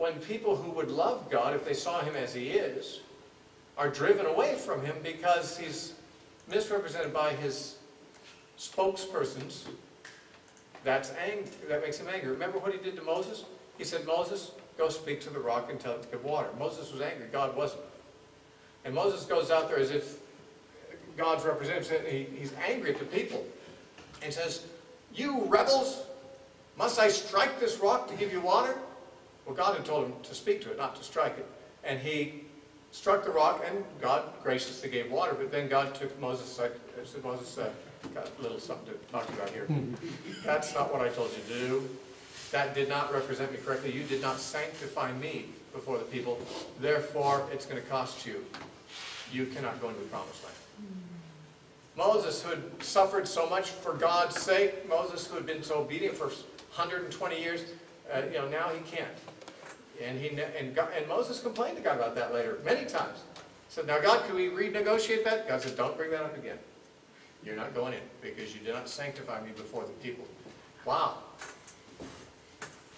When people who would love God, if they saw him as he is, are driven away from him because he's misrepresented by his spokespersons, that's ang that makes him angry. Remember what he did to Moses? He said, Moses, go speak to the rock and tell it to give water. Moses was angry. God wasn't. And Moses goes out there as if God's representative. He, he's angry at the people. And says, you rebels, must I strike this rock to give you water? Well, God had told him to speak to it, not to strike it. And he struck the rock, and God graciously gave water. But then God took Moses I said, Moses, uh, got a little something to talk about here. That's not what I told you to do. That did not represent me correctly. You did not sanctify me before the people. Therefore, it's going to cost you. You cannot go into the promised land. Moses, who had suffered so much for God's sake, Moses, who had been so obedient for 120 years, uh, you know, now he can't. And, he, and, God, and Moses complained to God about that later, many times. He said, now God, can we renegotiate that? God said, don't bring that up again. You're not going in because you did not sanctify me before the people. Wow.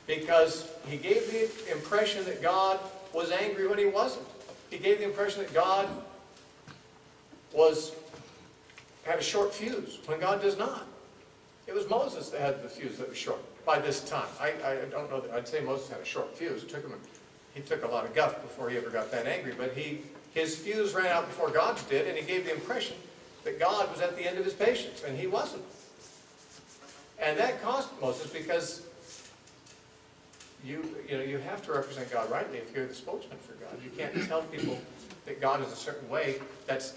Because he gave the impression that God was angry when he wasn't. He gave the impression that God was had a short fuse when God does not. It was Moses that had the fuse that was short by this time. I, I don't know, that, I'd say Moses had a short fuse. It took him, he took a lot of guff before he ever got that angry, but he, his fuse ran out before God's did, and he gave the impression that God was at the end of his patience, and he wasn't. And that cost Moses because you, you know, you have to represent God rightly if you're the spokesman for God. You can't tell people that God is a certain way that's,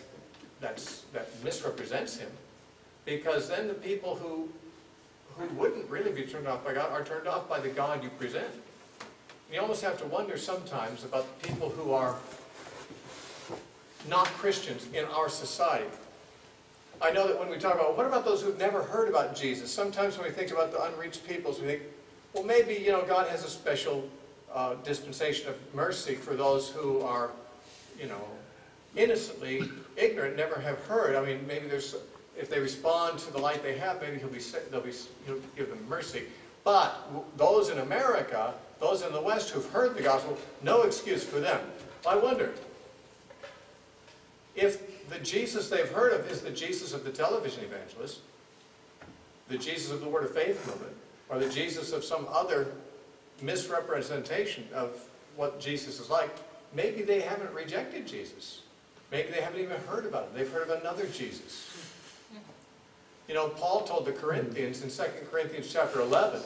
that's, that misrepresents Him. Because then the people who, who wouldn't really be turned off by God are turned off by the God you present. You almost have to wonder sometimes about the people who are not Christians in our society. I know that when we talk about, what about those who've never heard about Jesus? Sometimes when we think about the unreached peoples, we think, well, maybe, you know, God has a special uh, dispensation of mercy for those who are, you know, innocently ignorant, never have heard. I mean, maybe there's, if they respond to the light they have, maybe he'll be, they'll be, he'll give them mercy. But those in America, those in the West who've heard the gospel, no excuse for them. I wonder, if the Jesus they've heard of is the Jesus of the television evangelists, the Jesus of the Word of Faith movement, or the Jesus of some other misrepresentation of what Jesus is like, maybe they haven't rejected Jesus. Maybe they haven't even heard about him. They've heard of another Jesus. You know, Paul told the Corinthians in 2 Corinthians chapter 11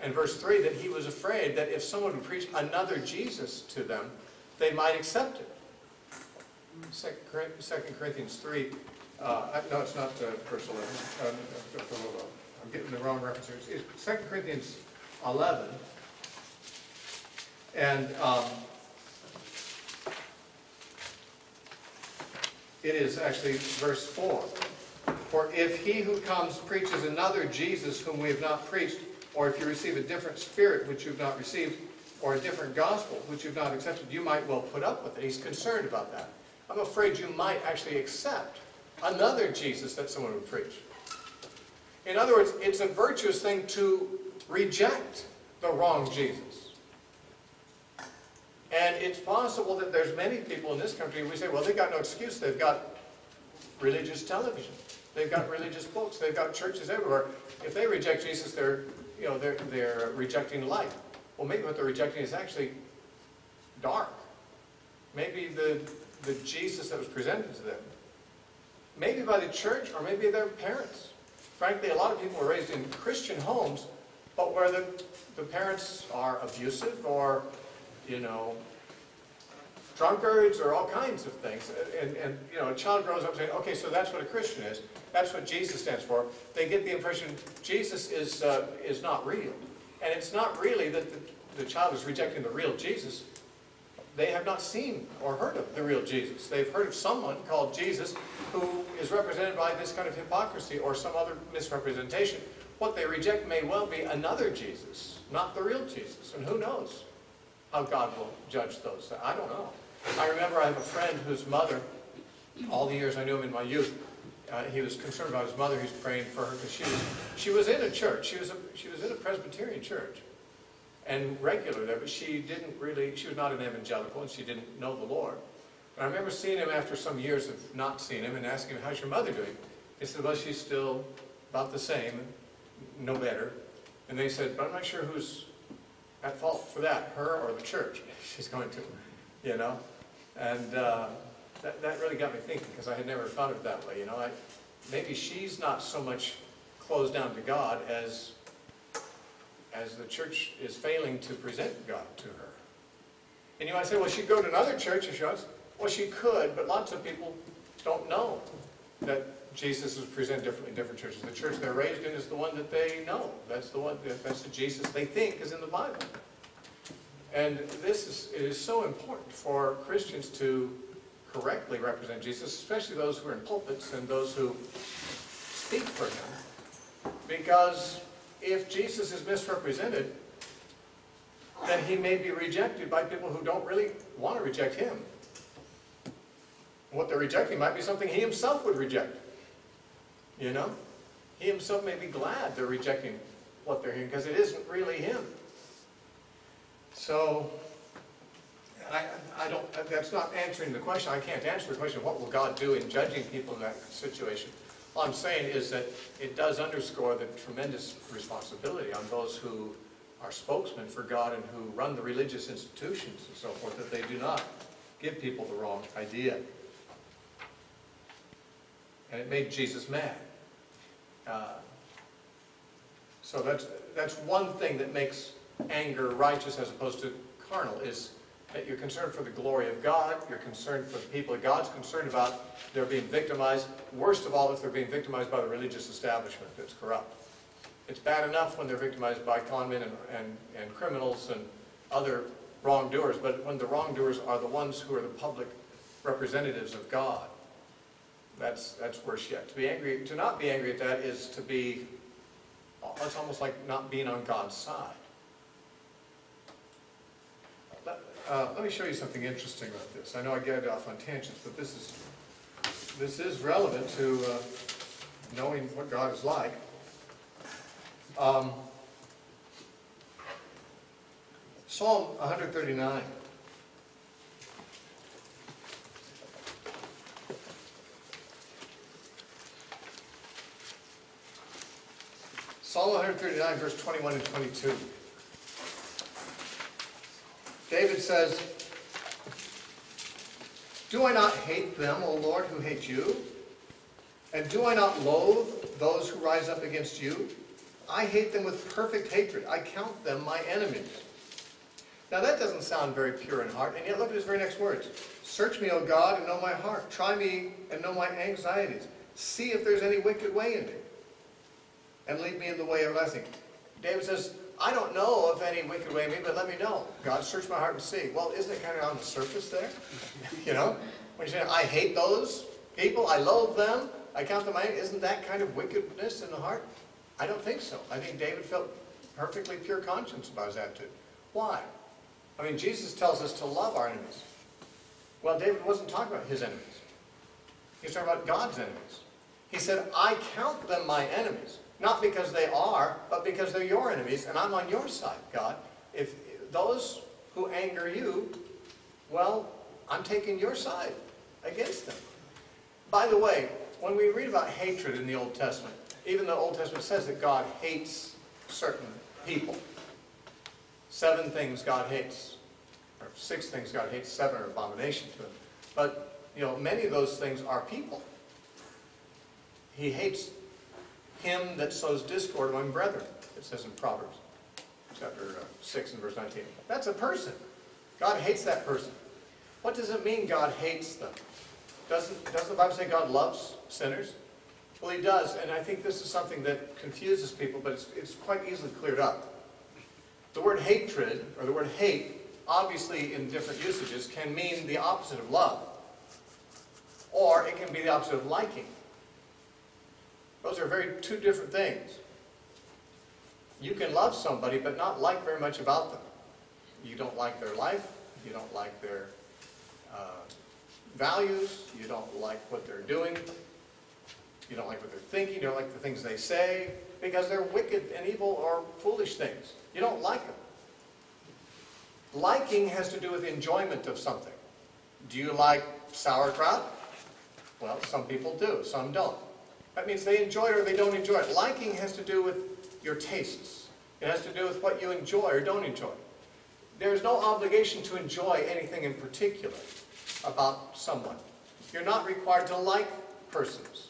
and verse 3 that he was afraid that if someone would preach another Jesus to them, they might accept it. 2 Corinthians 3, uh, no, it's not uh, verse 11. Uh, I'm getting the wrong reference here. It's 2 Corinthians 11. And um, it is actually verse 4. For if he who comes preaches another Jesus whom we have not preached, or if you receive a different spirit which you have not received, or a different gospel which you have not accepted, you might well put up with it. He's concerned about that. I'm afraid you might actually accept another Jesus that someone would preach. In other words, it's a virtuous thing to reject the wrong Jesus. And it's possible that there's many people in this country, we say, well, they've got no excuse. They've got religious television. They've got religious books. They've got churches everywhere. If they reject Jesus, they're, you know, they're, they're rejecting light. Well, maybe what they're rejecting is actually dark. Maybe the, the Jesus that was presented to them. Maybe by the church or maybe their parents. Frankly, a lot of people were raised in Christian homes, but where the, the parents are abusive or, you know, drunkards or all kinds of things. And, and, you know, a child grows up saying, okay, so that's what a Christian is. That's what Jesus stands for. They get the impression Jesus is, uh, is not real. And it's not really that the, the child is rejecting the real Jesus. They have not seen or heard of the real Jesus. They've heard of someone called Jesus who is represented by this kind of hypocrisy or some other misrepresentation. What they reject may well be another Jesus, not the real Jesus. And who knows how God will judge those. I don't know. I remember I have a friend whose mother, all the years I knew him in my youth, uh, he was concerned about his mother. He's praying for her because she was, she was in a church. She was, a, she was in a Presbyterian church and regular there, but she didn't really, she was not an evangelical and she didn't know the Lord. And I remember seeing him after some years of not seeing him and asking him, how's your mother doing? He said, well, she's still about the same, no better. And they said, but I'm not sure who's at fault for that, her or the church [laughs] she's going to, you know? And uh, that, that really got me thinking because I had never thought of it that way, you know? I, maybe she's not so much closed down to God as, as the church is failing to present God to her. And you might say, well, she'd go to another church if she wants. Well, she could, but lots of people don't know that Jesus is presented differently in different churches. The church they're raised in is the one that they know. That's the one, that's the Jesus they think is in the Bible. And this is, it is so important for Christians to correctly represent Jesus, especially those who are in pulpits and those who speak for him. Because if Jesus is misrepresented, then he may be rejected by people who don't really want to reject him. What they're rejecting might be something he himself would reject. You know? He himself may be glad they're rejecting what they're hearing because it isn't really him. So, I, I don't, that's not answering the question. I can't answer the question, what will God do in judging people in that situation? All I'm saying is that it does underscore the tremendous responsibility on those who are spokesmen for God and who run the religious institutions and so forth, that they do not give people the wrong idea. And it made Jesus mad. Uh, so that's, that's one thing that makes anger righteous as opposed to carnal is that you're concerned for the glory of God, you're concerned for the people that God's concerned about, they're being victimized. Worst of all, if they're being victimized by the religious establishment that's corrupt. It's bad enough when they're victimized by conmen and, and, and criminals and other wrongdoers, but when the wrongdoers are the ones who are the public representatives of God, that's, that's worse yet. To be angry, to not be angry at that is to be, it's almost like not being on God's side. Let, uh, let me show you something interesting about this. I know I get off on tangents, but this is, this is relevant to uh, knowing what God is like. Um, Psalm 139. Psalm 139, verse 21 and 22. David says, Do I not hate them, O Lord, who hate you? And do I not loathe those who rise up against you? I hate them with perfect hatred. I count them my enemies. Now that doesn't sound very pure in heart, and yet look at his very next words. Search me, O God, and know my heart. Try me and know my anxieties. See if there's any wicked way in me, and lead me in the way of blessing. David says, I don't know of any wicked way in me, but let me know. God, search my heart and see. Well, isn't it kind of on the surface there? you know? When you say, I hate those people, I loathe them, I count them, isn't that kind of wickedness in the heart? I don't think so. I think David felt perfectly pure conscience about his attitude. Why? I mean, Jesus tells us to love our enemies. Well, David wasn't talking about his enemies. He's talking about God's enemies. He said, I count them my enemies. Not because they are, but because they're your enemies, and I'm on your side, God. If those who anger you, well, I'm taking your side against them. By the way, when we read about hatred in the Old Testament, even the Old Testament says that God hates certain people. Seven things God hates, or six things God hates, seven are abomination to him. But, you know, many of those things are people. He hates him that sows discord among brethren, it says in Proverbs chapter uh, 6 and verse 19. That's a person. God hates that person. What does it mean God hates them? Doesn't, doesn't the Bible say God loves sinners? Well, he does, and I think this is something that confuses people, but it's, it's quite easily cleared up. The word hatred, or the word hate, obviously in different usages, can mean the opposite of love. Or it can be the opposite of liking. Those are very two different things. You can love somebody but not like very much about them. You don't like their life, you don't like their uh, values, you don't like what they're doing, you don't like what they're thinking, you don't like the things they say, because they're wicked and evil or foolish things. You don't like them. Liking has to do with enjoyment of something. Do you like sauerkraut? Well, some people do, some don't. That means they enjoy it or they don't enjoy it. Liking has to do with your tastes. It has to do with what you enjoy or don't enjoy. There's no obligation to enjoy anything in particular about someone. You're not required to like persons.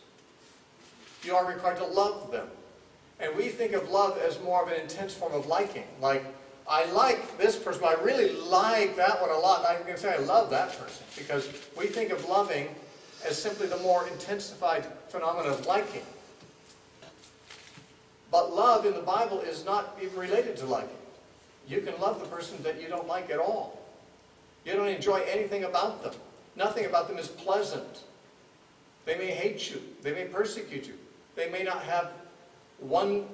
You are required to love them. And we think of love as more of an intense form of liking. Like, I like this person, but I really like that one a lot. I'm going to say I love that person. Because we think of loving as simply the more intensified phenomenon of liking. But love in the Bible is not even related to liking. You can love the person that you don't like at all. You don't enjoy anything about them. Nothing about them is pleasant. They may hate you. They may persecute you. They may not have one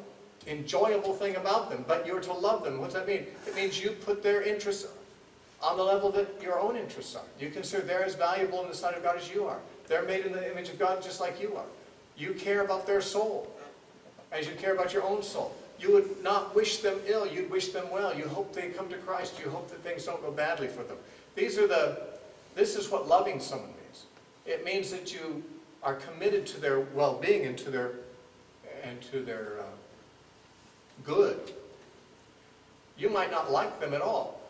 enjoyable thing about them, but you're to love them. What's that mean? It means you put their interests on the level that your own interests are. You consider they're as valuable in the sight of God as you are. They're made in the image of God just like you are. You care about their soul as you care about your own soul. You would not wish them ill, you'd wish them well. You hope they come to Christ. You hope that things don't go badly for them. These are the, this is what loving someone means. It means that you are committed to their well-being and to their, and to their uh, good. You might not like them at all.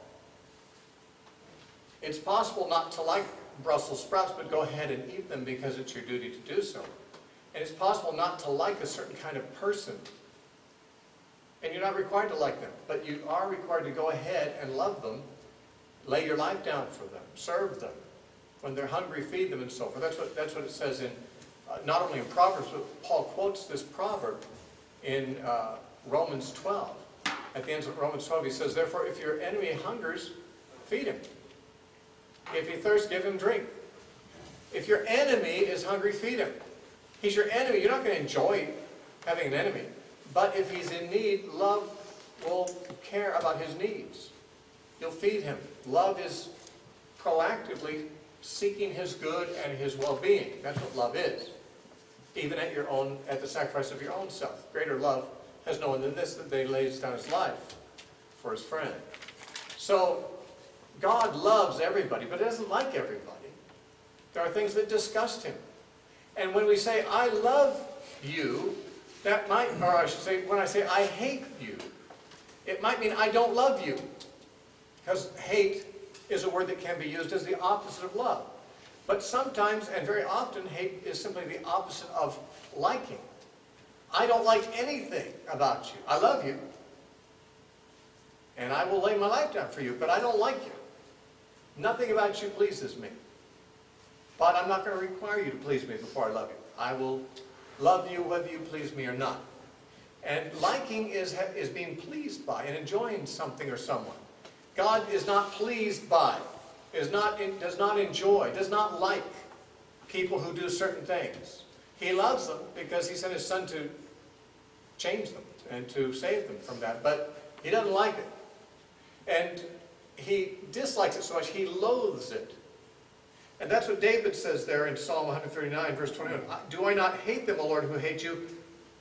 It's possible not to like Brussels sprouts, but go ahead and eat them because it's your duty to do so. And it's possible not to like a certain kind of person, And you're not required to like them, but you are required to go ahead and love them, lay your life down for them, serve them. When they're hungry, feed them and so forth. That's what, that's what it says in, uh, not only in Proverbs, but Paul quotes this proverb in uh, Romans 12. At the end of Romans 12, he says, Therefore, if your enemy hungers, feed him. If he thirsts, give him drink. If your enemy is hungry, feed him. He's your enemy. You're not going to enjoy having an enemy. But if he's in need, love will care about his needs. You'll feed him. Love is proactively seeking his good and his well-being. That's what love is. Even at your own, at the sacrifice of your own self. Greater love has no one than this, that they lays down his life for his friend. So, God loves everybody, but he doesn't like everybody. There are things that disgust him. And when we say, I love you, that might, or I should say, when I say, I hate you, it might mean I don't love you. Because hate is a word that can be used as the opposite of love. But sometimes, and very often, hate is simply the opposite of liking. I don't like anything about you. I love you. And I will lay my life down for you, but I don't like you. Nothing about you pleases me. But I'm not going to require you to please me before I love you. I will love you whether you please me or not. And liking is, is being pleased by and enjoying something or someone. God is not pleased by, is not, does not enjoy, does not like people who do certain things. He loves them because he sent his son to change them and to save them from that. But he doesn't like it. And he dislikes it so much, he loathes it. And that's what David says there in Psalm 139, verse 21. Do I not hate them, O Lord, who hate you?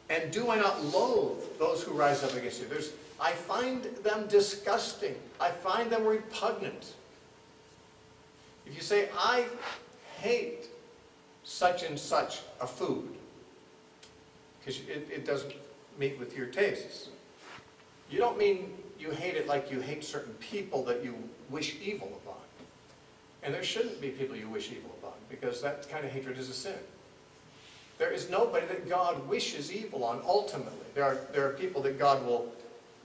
And do I not loathe those who rise up against you? There's, I find them disgusting. I find them repugnant. If you say, I hate such and such a food, because it, it doesn't meet with your tastes, you don't mean you hate it like you hate certain people that you wish evil upon. And there shouldn't be people you wish evil upon, because that kind of hatred is a sin. There is nobody that God wishes evil on, ultimately. There are, there are people that God will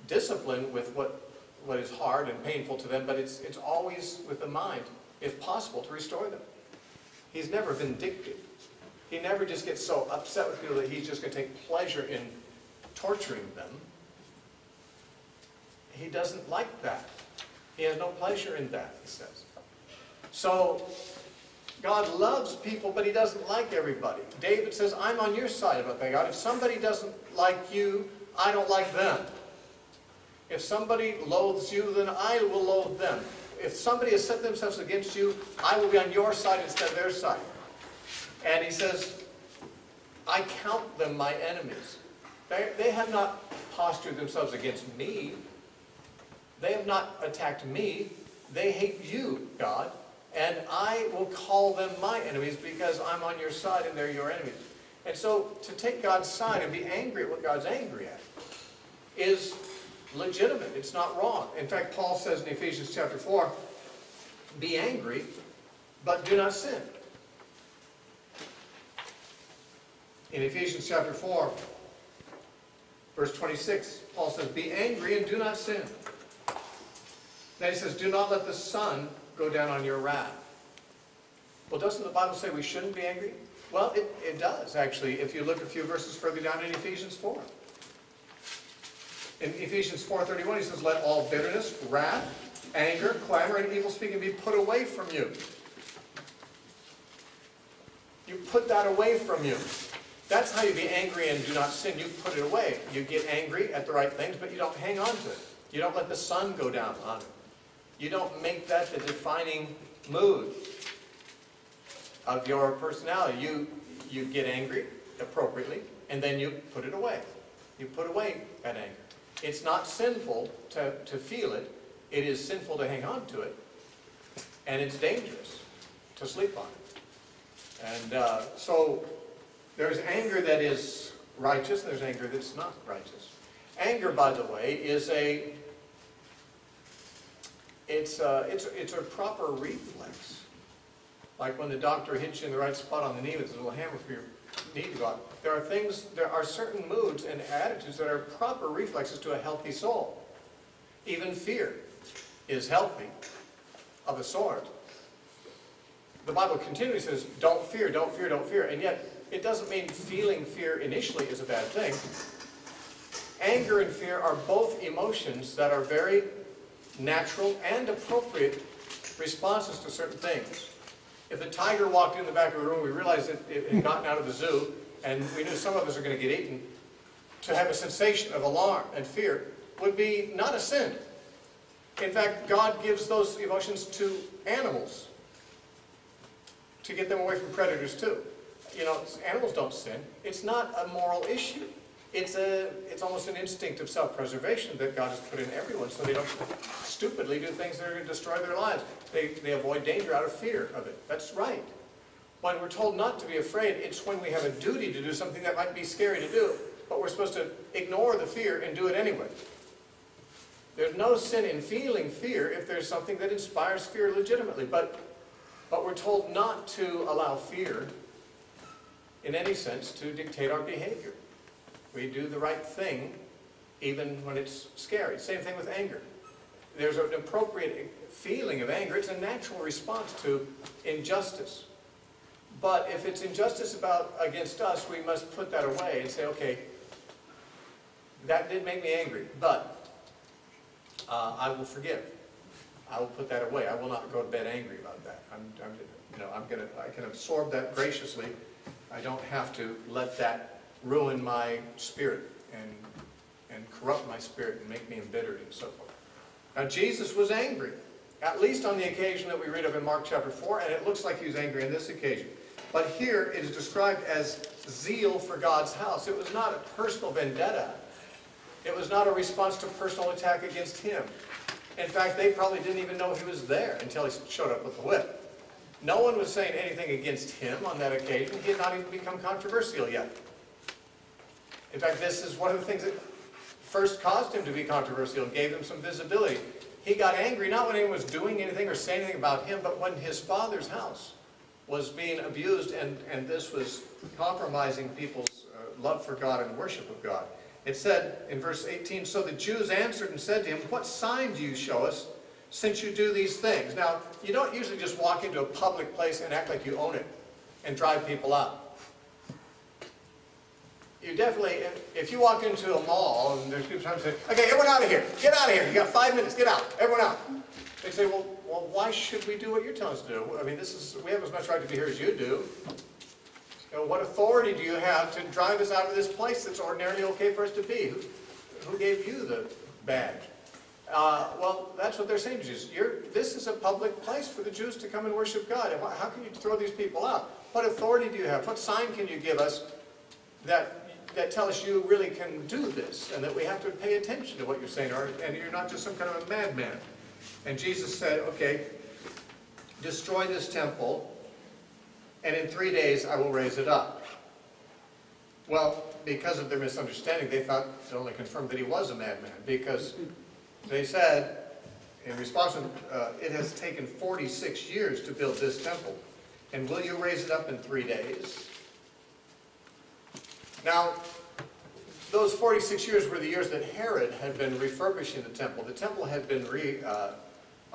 discipline with what, what is hard and painful to them, but it's, it's always with the mind, if possible, to restore them. He's never vindictive. He never just gets so upset with people that he's just going to take pleasure in torturing them. He doesn't like that. He has no pleasure in that, he says. So, God loves people, but he doesn't like everybody. David says, I'm on your side about that, God. If somebody doesn't like you, I don't like them. If somebody loathes you, then I will loathe them. If somebody has set themselves against you, I will be on your side instead of their side. And he says, I count them my enemies. They, they have not postured themselves against me. They have not attacked me. They hate you, God. And I will call them my enemies because I'm on your side and they're your enemies. And so to take God's side and be angry at what God's angry at is legitimate. It's not wrong. In fact, Paul says in Ephesians chapter 4, be angry, but do not sin. In Ephesians chapter 4, verse 26, Paul says, be angry and do not sin. He says, do not let the sun go down on your wrath. Well, doesn't the Bible say we shouldn't be angry? Well, it, it does, actually, if you look a few verses further down in Ephesians 4. In Ephesians 4.31, he says, Let all bitterness, wrath, anger, clamor, and evil speaking be put away from you. You put that away from you. That's how you be angry and do not sin. You put it away. You get angry at the right things, but you don't hang on to it. You don't let the sun go down on it. You don't make that the defining mood of your personality. You, you get angry appropriately, and then you put it away. You put away that anger. It's not sinful to, to feel it. It is sinful to hang on to it. And it's dangerous to sleep on it. And uh, so there's anger that is righteous, and there's anger that's not righteous. Anger, by the way, is a it's a, it's, a, it's a proper reflex. Like when the doctor hits you in the right spot on the knee with a little hammer for your knee to go out. There are things, there are certain moods and attitudes that are proper reflexes to a healthy soul. Even fear is healthy of a sort. The Bible continually says, don't fear, don't fear, don't fear. And yet, it doesn't mean feeling fear initially is a bad thing. Anger and fear are both emotions that are very natural and appropriate responses to certain things. If a tiger walked in the back of the room, we realized that it had gotten out of the zoo, and we knew some of us are going to get eaten, to have a sensation of alarm and fear would be not a sin. In fact, God gives those emotions to animals to get them away from predators too. You know, animals don't sin. It's not a moral issue. It's, a, it's almost an instinct of self-preservation that God has put in everyone so they don't stupidly do things that are going to destroy their lives. They, they avoid danger out of fear of it. That's right. When we're told not to be afraid, it's when we have a duty to do something that might be scary to do, but we're supposed to ignore the fear and do it anyway. There's no sin in feeling fear if there's something that inspires fear legitimately, but, but we're told not to allow fear, in any sense, to dictate our behavior. We do the right thing even when it's scary. Same thing with anger. There's an appropriate feeling of anger. It's a natural response to injustice. But if it's injustice about against us, we must put that away and say, okay, that did make me angry, but uh, I will forgive. I will put that away. I will not go to bed angry about that. I'm, I'm you know, I'm gonna, I can absorb that graciously. I don't have to let that ruin my spirit and, and corrupt my spirit and make me embittered and so forth. Now Jesus was angry, at least on the occasion that we read of in Mark chapter 4, and it looks like he was angry on this occasion. But here it is described as zeal for God's house. It was not a personal vendetta. It was not a response to a personal attack against him. In fact, they probably didn't even know he was there until he showed up with the whip. No one was saying anything against him on that occasion. He had not even become controversial yet. In fact, this is one of the things that first caused him to be controversial gave him some visibility. He got angry not when anyone was doing anything or saying anything about him, but when his father's house was being abused and, and this was compromising people's uh, love for God and worship of God. It said in verse 18, So the Jews answered and said to him, What sign do you show us since you do these things? Now, you don't usually just walk into a public place and act like you own it and drive people out you definitely, if you walk into a mall and there's people trying to say, okay, everyone out of here, get out of here, you got five minutes, get out, everyone out. They say, well, well, why should we do what you're telling us to do? I mean, this is, we have as much right to be here as you do. You know, what authority do you have to drive us out of this place that's ordinarily okay for us to be? Who, who gave you the badge? Uh, well, that's what they're saying to Jews. You're, this is a public place for the Jews to come and worship God. How can you throw these people out? What authority do you have? What sign can you give us that that tell us you really can do this and that we have to pay attention to what you're saying or, and you're not just some kind of a madman. And Jesus said, okay, destroy this temple and in three days I will raise it up. Well, because of their misunderstanding, they thought it only confirmed that he was a madman because they said, in response, uh, it has taken 46 years to build this temple. And will you raise it up in three days? Now, those 46 years were the years that Herod had been refurbishing the temple. The temple had been re, uh,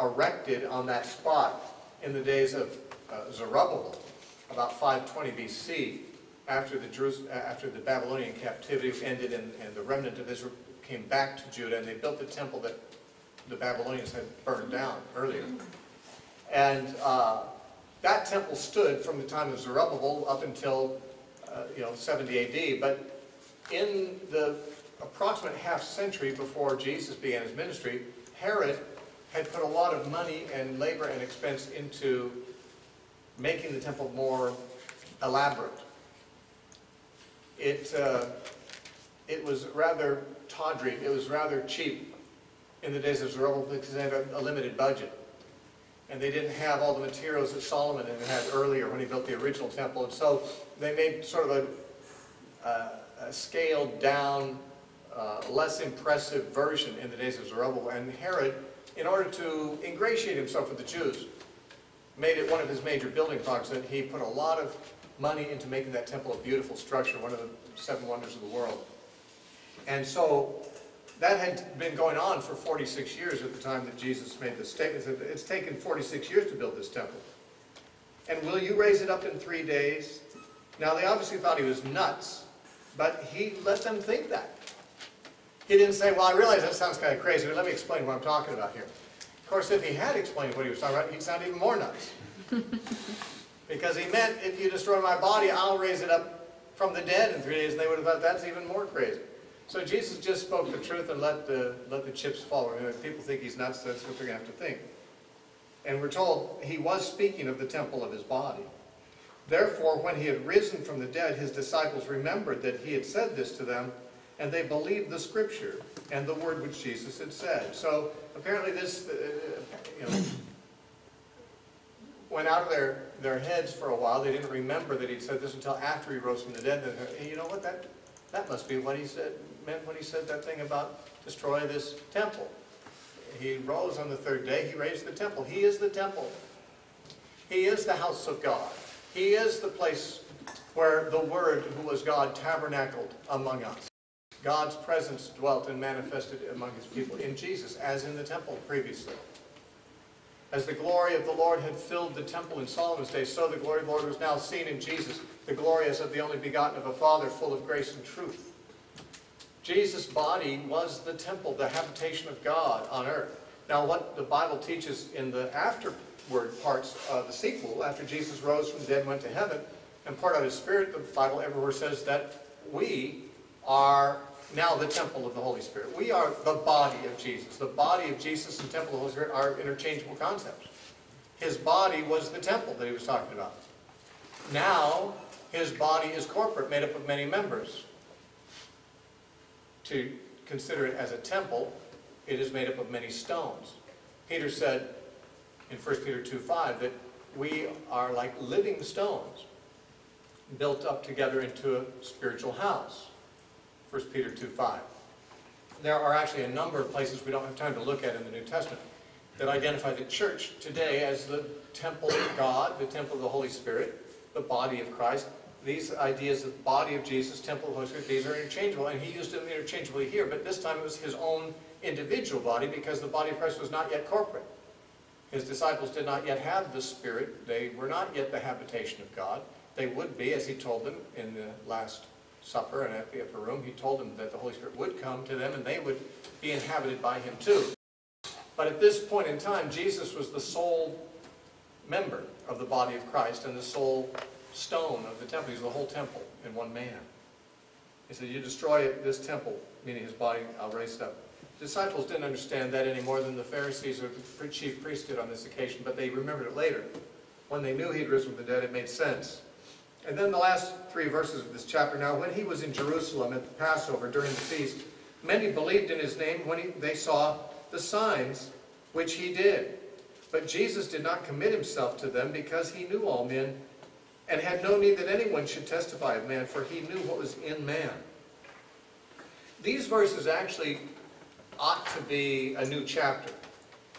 erected on that spot in the days of uh, Zerubbabel, about 520 BC, after the, Jerus after the Babylonian captivity ended and, and the remnant of Israel came back to Judah, and they built the temple that the Babylonians had burned down earlier. And uh, that temple stood from the time of Zerubbabel up until uh, you know, 70 AD, but in the approximate half century before Jesus began his ministry, Herod had put a lot of money and labor and expense into making the temple more elaborate. It, uh, it was rather tawdry, it was rather cheap in the days of Zerubbabel because they had a, a limited budget. And they didn't have all the materials that Solomon had earlier when he built the original temple. And so they made sort of a, a scaled down, uh, less impressive version in the days of Zerubbabel. And Herod, in order to ingratiate himself with the Jews, made it one of his major building projects that he put a lot of money into making that temple a beautiful structure, one of the seven wonders of the world. And so that had been going on for 46 years at the time that Jesus made this statement. He said, It's taken 46 years to build this temple. And will you raise it up in three days? Now, they obviously thought he was nuts, but he let them think that. He didn't say, well, I realize that sounds kind of crazy, but let me explain what I'm talking about here. Of course, if he had explained what he was talking about, he'd sound even more nuts. [laughs] because he meant, if you destroy my body, I'll raise it up from the dead in three days, and they would have thought that's even more crazy. So Jesus just spoke the truth and let the, let the chips fall. And if people think he's nuts, that's what they're going to have to think. And we're told he was speaking of the temple of his body. Therefore, when he had risen from the dead, his disciples remembered that he had said this to them, and they believed the scripture and the word which Jesus had said. So apparently this, uh, you know, went out of their, their heads for a while. They didn't remember that he'd said this until after he rose from the dead. Then, you know what, that, that must be what he said, meant when he said that thing about destroy this temple. He rose on the third day, he raised the temple. He is the temple. He is the house of God. He is the place where the Word, who was God, tabernacled among us. God's presence dwelt and manifested among his people in Jesus, as in the temple previously. As the glory of the Lord had filled the temple in Solomon's day, so the glory of the Lord was now seen in Jesus, the glory as of the only begotten of a Father, full of grace and truth. Jesus' body was the temple, the habitation of God on earth. Now, what the Bible teaches in the afterward parts of the sequel, after Jesus rose from the dead and went to heaven, and poured out his Spirit, the Bible everywhere says that we are now the temple of the Holy Spirit. We are the body of Jesus. The body of Jesus and temple of the Holy Spirit are interchangeable concepts. His body was the temple that he was talking about. Now, his body is corporate, made up of many members. To consider it as a temple, it is made up of many stones. Peter said in 1 Peter 2.5 that we are like living stones built up together into a spiritual house. 1 Peter 2.5. There are actually a number of places we don't have time to look at in the New Testament that identify the church today as the temple of God, the temple of the Holy Spirit, the body of Christ. These ideas of the body of Jesus, temple of the Holy Spirit, these are interchangeable, and he used them interchangeably here, but this time it was his own individual body because the body of Christ was not yet corporate. His disciples did not yet have the Spirit. They were not yet the habitation of God. They would be, as he told them in the last supper and at the upper room, he told them that the Holy Spirit would come to them and they would be inhabited by him too. But at this point in time, Jesus was the sole member of the body of Christ and the sole stone of the temple. He's the whole temple in one man. He said, you destroy this temple, meaning his body, I'll raise it up. The disciples didn't understand that any more than the Pharisees or the chief priests did on this occasion, but they remembered it later. When they knew he'd risen from the dead, it made sense. And then the last three verses of this chapter. Now, when he was in Jerusalem at the Passover during the feast, many believed in his name when he, they saw the signs which he did. But Jesus did not commit himself to them because he knew all men and had no need that anyone should testify of man, for he knew what was in man. These verses actually ought to be a new chapter.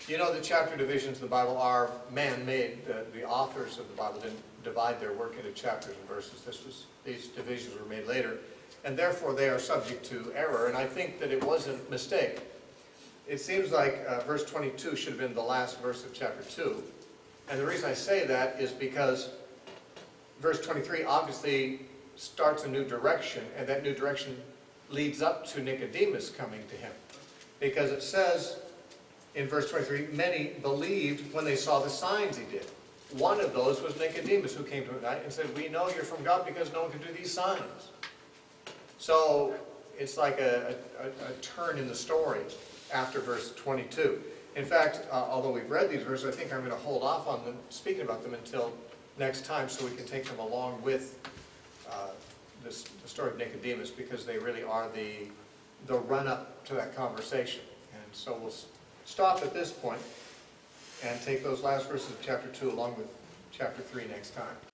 You know the chapter divisions of the Bible are man-made. The, the authors of the Bible didn't divide their work into chapters and verses. This was, these divisions were made later, and therefore they are subject to error, and I think that it was a mistake. It seems like uh, verse 22 should have been the last verse of chapter 2, and the reason I say that is because verse 23 obviously starts a new direction, and that new direction leads up to Nicodemus coming to him. Because it says in verse 23, many believed when they saw the signs he did. One of those was Nicodemus, who came to him at night and said, We know you're from God because no one can do these signs. So it's like a, a, a turn in the story after verse 22. In fact, uh, although we've read these verses, I think I'm going to hold off on them, speaking about them until next time so we can take them along with uh, this, the story of Nicodemus because they really are the, the run-up to that conversation. And so we'll stop at this point and take those last verses of chapter 2 along with chapter 3 next time.